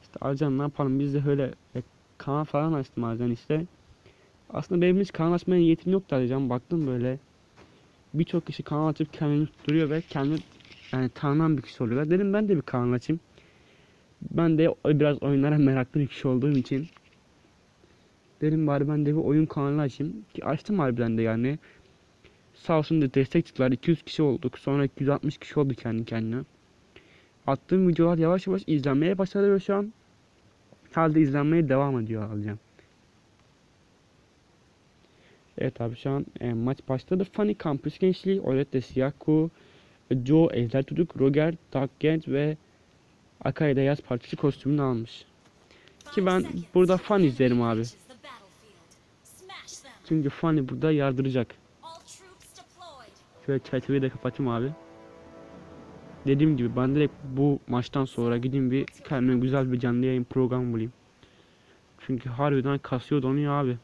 İşte Arcan ne yapalım biz de öyle e, kanal falan açtım Arcan işte. Aslında benim hiç kanal açmaya niyetim yoktu Arcan. Baktım böyle birçok kişi kanal açıp kendini duruyor ve kendi yani tanınan bir kişi oluyorlar. Dedim ben de bir kanal açayım. Ben de biraz oyunlara meraklı bir kişi olduğum için dedim bari ben de bir oyun kanalı açayım. Ki açtım harbiden de yani. Sağ olsun da destek çıktılar. 200 kişi olduk. Sonra 260 kişi oldu kendi kendine. Attığım videolar yavaş yavaş izlenmeye başladı ve şu an halde izlenmeye devam ediyor alacağım. Evet abi şu an e, maç başladı. Funny Campus Gençliği, Orette Siyaku, Joe Ejder Tuduk, Roger, Dark Genç ve Akai'de yaz partisi kostümünü almış. Ki ben burada fan izlerim abi. Çünkü Funny burada yardıracak. Şöyle çerçeveyi de kapatayım abi. Dediğim gibi ben direkt bu maçtan sonra gideyim bir kendime güzel bir canlı yayın programı bulayım. Çünkü harbiden kasıyor donuyor abi.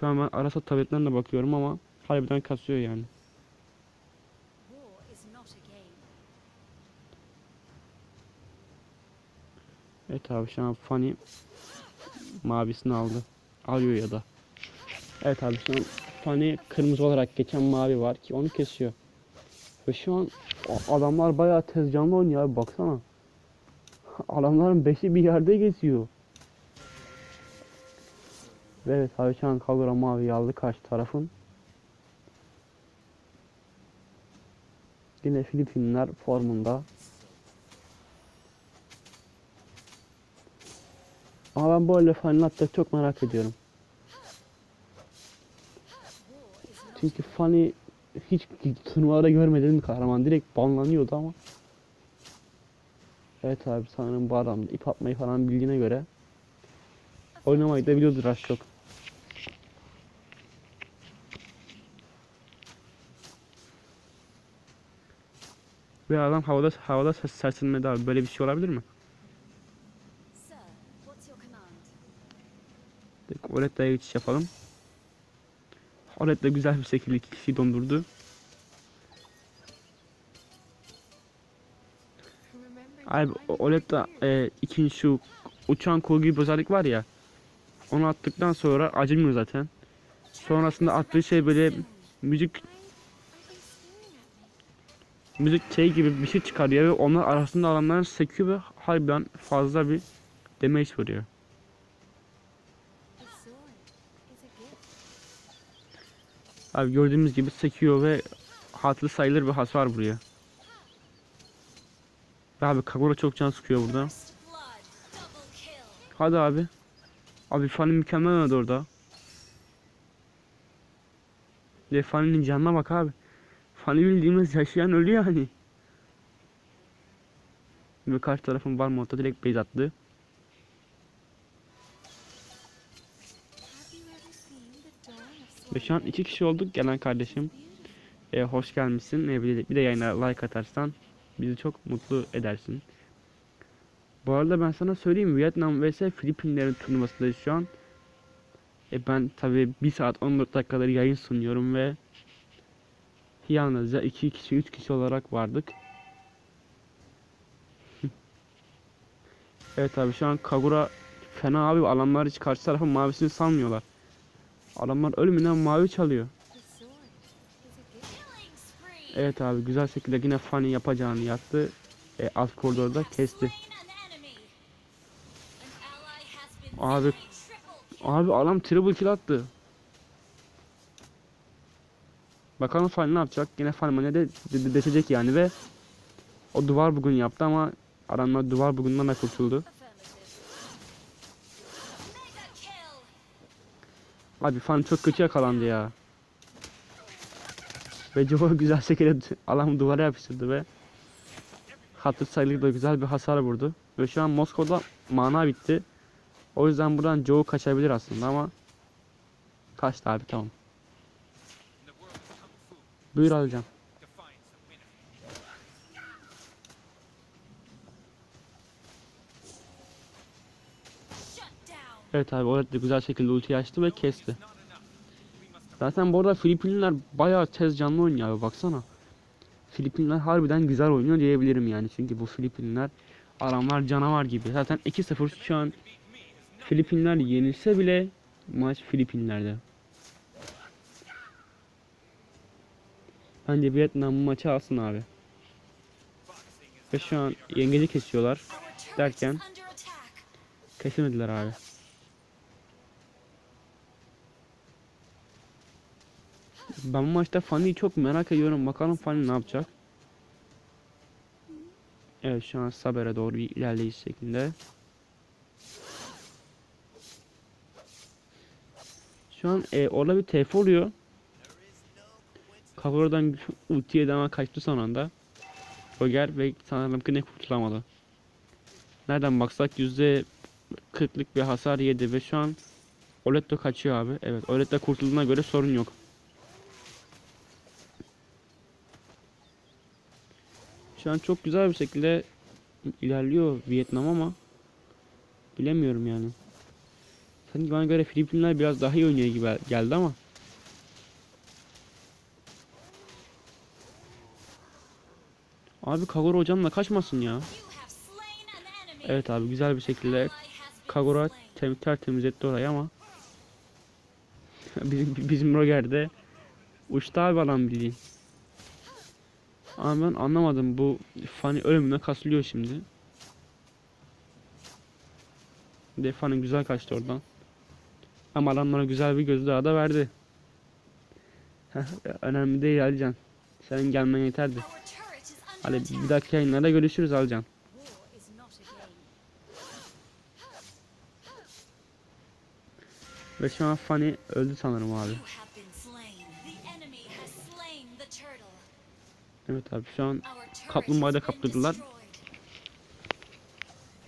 Şu an ben arasa tabletten de bakıyorum ama harbiden kasıyor yani. Evet abi şu an Fanny mavisini aldı. Alıyor ya da. Evet abi şu an Fanny kırmızı olarak geçen mavi var ki onu kesiyor. Ve şu an adamlar bayağı tez canlı oynuyor abi baksana. Adamların beşi bir yerde geziyor. Ve evet abi şu an Kagura mavi aldı karşı tarafın. Yine Filipinler formunda. Ama ben böyle Final çok merak ediyorum. Çünkü Fanny hiç turnuvada görmediğim kahraman. Direkt banlanıyordu ama. Evet abi sanırım bu adam ip atmayı falan bildiğine göre oynamayı da biliyordur az çok. Ve adam havada havada sersinmedi abi. Böyle bir şey olabilir mi? Olet'le geçiş yapalım. Olet'le güzel bir şekilde iki kişiyi dondurdu. Abi Olet'te e, ikinci şu uçan kol gibi bir özellik var ya. Onu attıktan sonra acımıyor zaten. Sonrasında attığı şey böyle müzik müzik şey gibi bir şey çıkarıyor ve onlar arasında alanları sekiyor ve harbiden fazla bir damage vuruyor. Abi gördüğümüz gibi sekiyor ve hatırlı sayılır bir hasar vuruyor. Abi Kagura çok can sıkıyor burada. Hadi abi. Abi Fanny mükemmel oynadı orada. Ve Fanny'nin canına bak abi. Fanny bildiğimiz yaşayan ölü yani. Ve karşı tarafın var modda direkt base attı. Ve şu an iki kişi olduk gelen kardeşim. E, hoş gelmişsin. E, bir, de, bir de yayına like atarsan bizi çok mutlu edersin. Bu arada ben sana söyleyeyim Vietnam vs Filipinlerin turnuvasındayız şu an. E ben tabi 1 saat 14 dakikadır yayın sunuyorum ve yalnızca 2 kişi 3 kişi olarak vardık. evet abi şu an Kagura fena abi alanlar hiç karşı tarafın mavisini salmıyorlar. Adamlar ölümünden mavi çalıyor. Evet abi güzel şekilde yine Fanny yapacağını yaptı. E, alt koridorda kesti. Abi abi adam triple kill attı. Bakalım Fanny ne yapacak? Yine Fanny de deşecek yani ve o duvar bugün yaptı ama adamlar duvar bugünden de kurtuldu. affirmative. Mega kill. Abi Fanny çok kötü yakalandı ya. Ve Joe güzel şekilde adamı duvara yapıştırdı ve hatır sayılı da güzel bir hasar vurdu. Ve şu an Moskova'da mana bitti. O yüzden buradan Joe kaçabilir aslında ama kaçtı abi tamam. Buyur alacağım. Evet abi orada güzel şekilde ulti açtı ve kesti. Zaten bu arada Filipinliler bayağı tez canlı oynuyor abi baksana. Filipinliler harbiden güzel oynuyor diyebilirim yani. Çünkü bu Filipinliler adamlar canavar gibi. Zaten 2-0 şu an Filipinler yenilse bile maç Filipinler'de. Bence Vietnam maçı alsın abi. Ve şu an yengeci kesiyorlar. Derken kesemediler abi. Ben maçta Fanny'yi çok merak ediyorum. Bakalım Fanny ne yapacak. Evet şu an Saber'e doğru bir ilerleyiş şeklinde. Şu an e, orada bir TF oluyor. Kavura'dan ultiye de ama kaçtı son anda. Roger ve sanırım ki ne kurtulamadı. Nereden baksak yüzde 40'lık bir hasar yedi ve şu an Oletto kaçıyor abi. Evet Oletto kurtulduğuna göre sorun yok. Şu an çok güzel bir şekilde ilerliyor Vietnam ama bilemiyorum yani. Sanki bana göre Filipinler biraz daha iyi oynuyor gibi geldi ama. Abi Kagura hocamla kaçmasın ya. Evet abi güzel bir şekilde Kagura tem tertemiz etti orayı ama bizim, bizim Roger de uçtu abi adam bildiğin. Ama ben anlamadım bu Fanny ölümüne kasılıyor şimdi. De Fanny güzel kaçtı oradan. Ama adamlara güzel bir gözdağı da verdi. Önemli değil Alican. Senin gelmen yeterdi. Hadi bir dahaki yayınlarda görüşürüz Alican. War is not a game. Ve şu an Fanny öldü sanırım abi. Evet abi şu an Kaplumbağayı da kaptırdılar.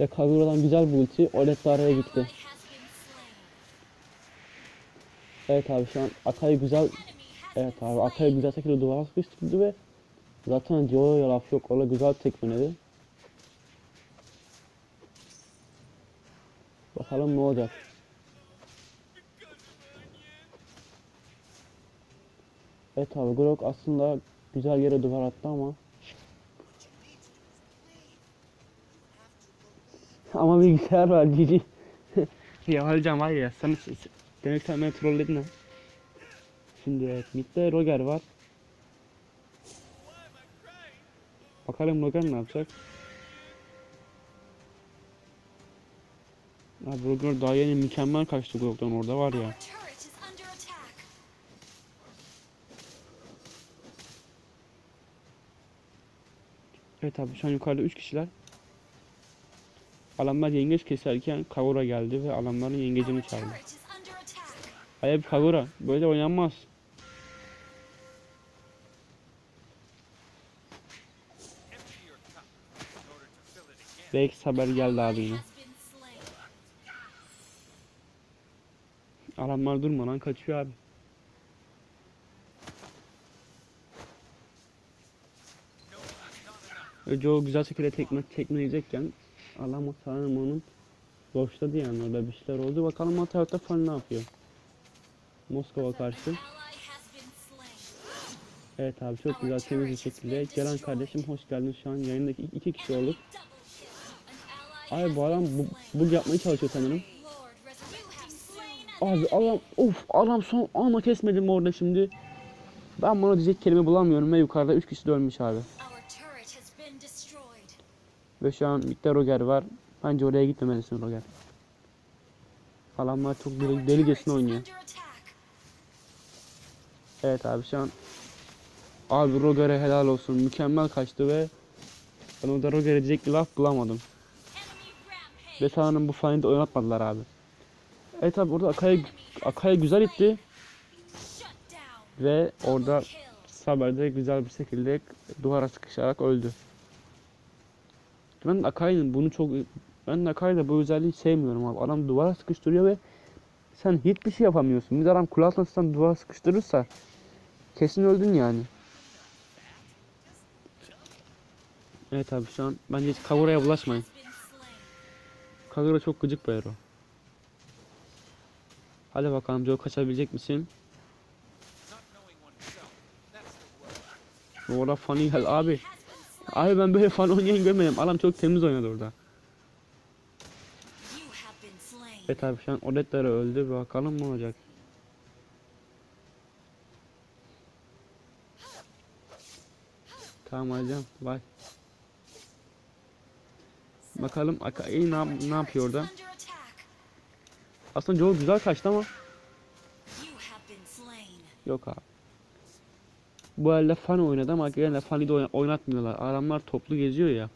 Ve Kagura'dan güzel bir ulti Olet araya gitti. Evet abi şu an Akai güzel Evet abi. Akai güzel şekilde duvara sıkıştırdı ve zaten Dio'ya laf yok. Orada güzel tekmeledi. Bakalım ne olacak. Evet abi Grok aslında güzel yere duvar attı ama Ama bilgisayar var cici. ya alacağım var ya sen demek sen beni trolledin ha. Şimdi evet midde Roger var. Bakalım Roger ne yapacak? Abi Roger daha yeni mükemmel kaçtı Grok'tan orada var ya. Evet abi şu an yukarıda 3 kişiler. Alanlar yengeç keserken Kagura geldi ve alanların yengecini attack. Hayır Kagura böyle oynanmaz. Belki haber geldi abi yine. Alanlar durmadan kaçıyor abi. O güzel şekilde tekme tekmeleyecekken Alama sanırım onun boşladı yani orada bir şeyler oldu. Bakalım o tarafta falan ne yapıyor. Moskova karşı. Evet abi çok güzel temiz bir şekilde. Gelen kardeşim hoş geldin şu an yayındaki iki- kişi olduk. Abi bu adam bu, bug yapmaya çalışıyor sanırım. Abi adam of adam son ana kesmedim orada şimdi. Ben bunu diyecek kelime bulamıyorum ve yukarıda 3 kişi de ölmüş abi. Ve şu an midde Roger var. Bence oraya gitmemelisin Roger. Adamlar çok deli, delicesine oynuyor. Evet abi şu an Abi Roger'e helal olsun. Mükemmel kaçtı ve ben orada Roger'e diyecek bir laf bulamadım. Ve sanırım bu fani de oynatmadılar abi. Evet abi orada Akaya, Akaya güzel itti ve orada. Saber de güzel bir şekilde duvara sıkışarak öldü. Ben Akai'nin bunu çok ben Akai'de bu özelliği sevmiyorum abi. Adam duvara sıkıştırıyor ve sen hiçbir şey yapamıyorsun. Bir adam sen duvara sıkıştırırsa kesin öldün yani. Evet abi şu an bence hiç Kagura'ya bulaşmayın. Kagura çok gıcık bir hero. Hadi bakalım Joe kaçabilecek misin? Orada funny hell abi. Abi ben böyle fan oynayan görmedim. Adam çok temiz oynadı orada. Evet abi şu an Odette'leri öldü. Bakalım ne olacak. Tamam hocam. Bye. Bakalım Akai ne, ne yapıyor orada? Aslında Joe güzel kaçtı ama yok abi. Bu elde fan oynadı ama gene Fanny'i de oyna- oynatmıyorlar. Adamlar toplu geziyor ya.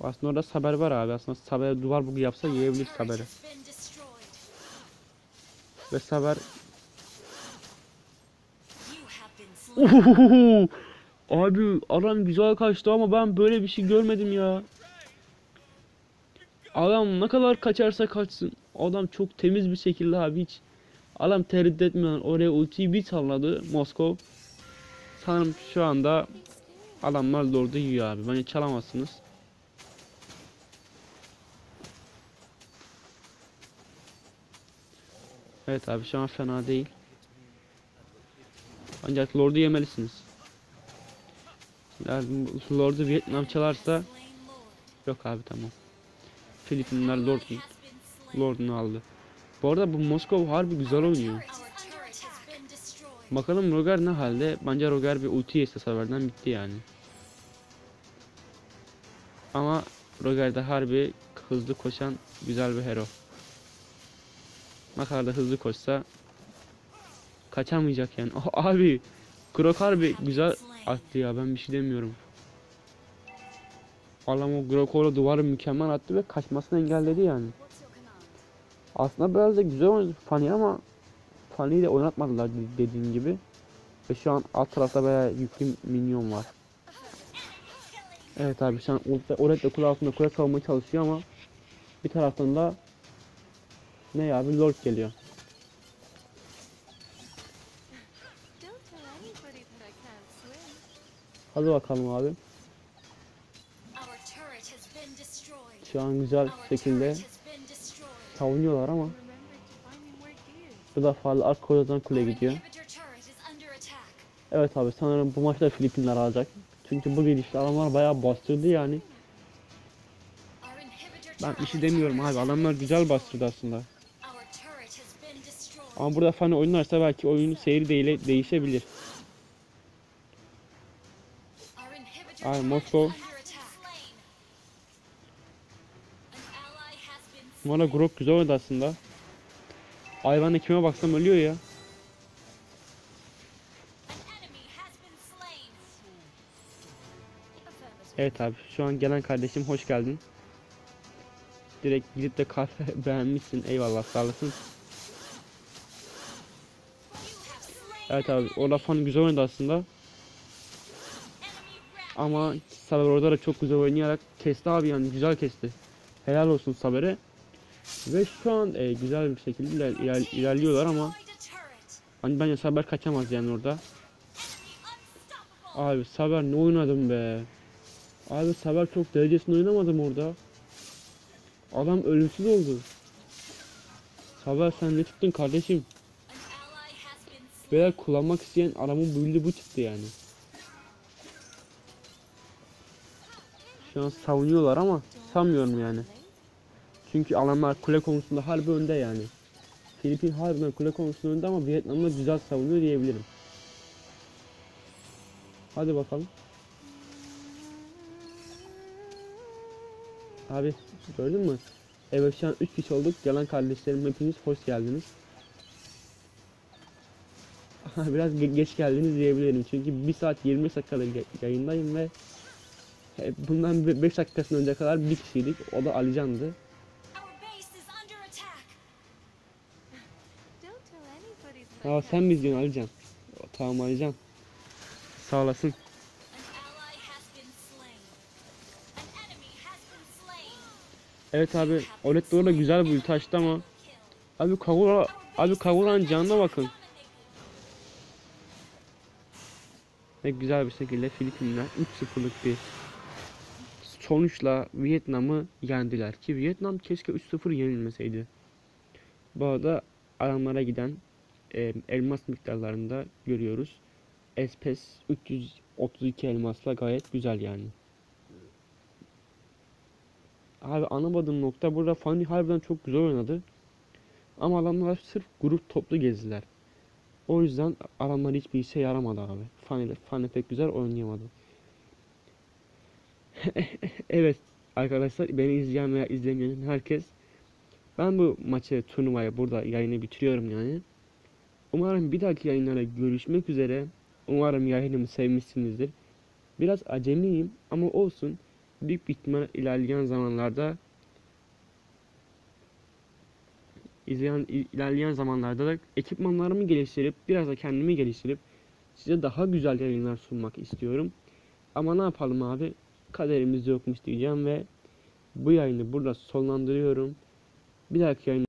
Aslında orada Saber var abi. Aslında Saber duvar bugu yapsa yiyebilir Saber'i. Ve Saber. Ohohoho! Abi adam güzel kaçtı ama ben böyle bir şey görmedim ya. Adam ne kadar kaçarsa kaçsın. Adam çok temiz bir şekilde abi hiç. Adam tereddüt etmeden oraya ultiyi bir salladı Moskov. Sanırım şu anda adamlar Lord'u yiyor abi. Bence çalamazsınız. Evet abi şu an fena değil. Ancak Lord'u yemelisiniz. Eğer Lord'u Vietnam çalarsa yok abi tamam. Filipinler Lord Has been slain. Lord'unu aldı. Bu arada bu Moskov harbi güzel oynuyor. Bakalım Roger ne halde? Bence Roger bir ulti yese seferden bitti yani. Ama Roger de harbi hızlı koşan güzel bir hero. Kadar da hızlı koşsa kaçamayacak yani. Oh, abi Grok harbi güzel attı ya ben bir şey demiyorum. Adam o Grok'la duvarı mükemmel attı ve kaçmasını engelledi yani. Aslında biraz da güzel oynadı Fanny ama Fanny'yi de oynatmadılar de- dediğin gibi. Ve şu an alt tarafta bayağı yüklü minyon var. Evet abi şu an Oret de kule altında kule savunmaya çalışıyor ama bir taraftan da ne ya bir lord geliyor. Hadi bakalım abi. Şu an güzel şekilde savunuyorlar ama bu defa arka koridordan kule gidiyor. Evet abi sanırım bu maçta Filipinler alacak. Çünkü bu gidişle adamlar bayağı bastırdı yani. Ben işi demiyorum abi adamlar güzel bastırdı aslında. Ama burada Fanny oynarsa belki oyunun seyri de değişebilir. Our inhibitor arada Grok güzel oynadı aslında. Hayvan kime baksam ölüyor ya. Evet abi şu an gelen kardeşim hoş geldin. Direkt gidip de kahve beğenmişsin. Eyvallah sağ olasın. Evet abi orada Fanny güzel oynadı aslında. Ama Saber orada da çok güzel oynayarak kesti abi yani güzel kesti. Helal olsun Saber'e. Ve şu an e, güzel bir şekilde iler- iler- ilerliyorlar ama hani bence Saber kaçamaz yani orada. Abi Saber ne oynadım be. Abi Saber çok derecesinde oynamadım orada. Adam ölümsüz oldu. Saber sen ne tuttun kardeşim? Veya kullanmak isteyen adamın build'i bu çıktı yani. Şu an savunuyorlar ama sanmıyorum yani. Çünkü adamlar kule konusunda harbi önde yani. Filipin harbiden kule komşunun önünde ama Vietnam'da güzel savunuyor diyebilirim. Hadi bakalım. Abi gördün mü? Evet şu an 3 kişi olduk. Yalan kardeşlerim hepiniz hoş geldiniz. Biraz ge- geç geldiniz diyebilirim. Çünkü 1 saat 20 dakikadır ge- yayındayım ve e, bundan 5 dakikasından önce kadar bir kişiydik. O da Alican'dı. Can't. sen mi izliyorsun Alican? Tamam Alican. Sağ olasın. Evet abi Olet doğru da güzel bir ulti açtı ama Abi Kagura Abi Kagura'nın canına bakın. Ve güzel bir şekilde Filipinler 3-0'lık bir sonuçla Vietnam'ı yendiler ki Vietnam keşke 3-0 yenilmeseydi. Bu arada alanlara giden e, elmas miktarlarında görüyoruz. Espes 332 elmasla gayet güzel yani. Abi anlamadığım nokta burada Fanny harbiden çok güzel oynadı. Ama adamlar sırf grup toplu gezdiler. O yüzden adamlar hiçbir işe yaramadı abi. Fanny, Fanny pek güzel oynayamadı. evet arkadaşlar beni izleyen veya izlemeyen herkes ben bu maçı turnuvayı burada yayını bitiriyorum yani. Umarım bir dahaki yayınlara görüşmek üzere. Umarım yayınımı sevmişsinizdir. Biraz acemiyim ama olsun. Büyük bir ihtimal ilerleyen zamanlarda izleyen il- ilerleyen zamanlarda da ekipmanlarımı geliştirip biraz da kendimi geliştirip size daha güzel yayınlar sunmak istiyorum. Ama ne yapalım abi? Kaderimiz yokmuş diyeceğim ve bu yayını burada sonlandırıyorum. Bir dahaki yayın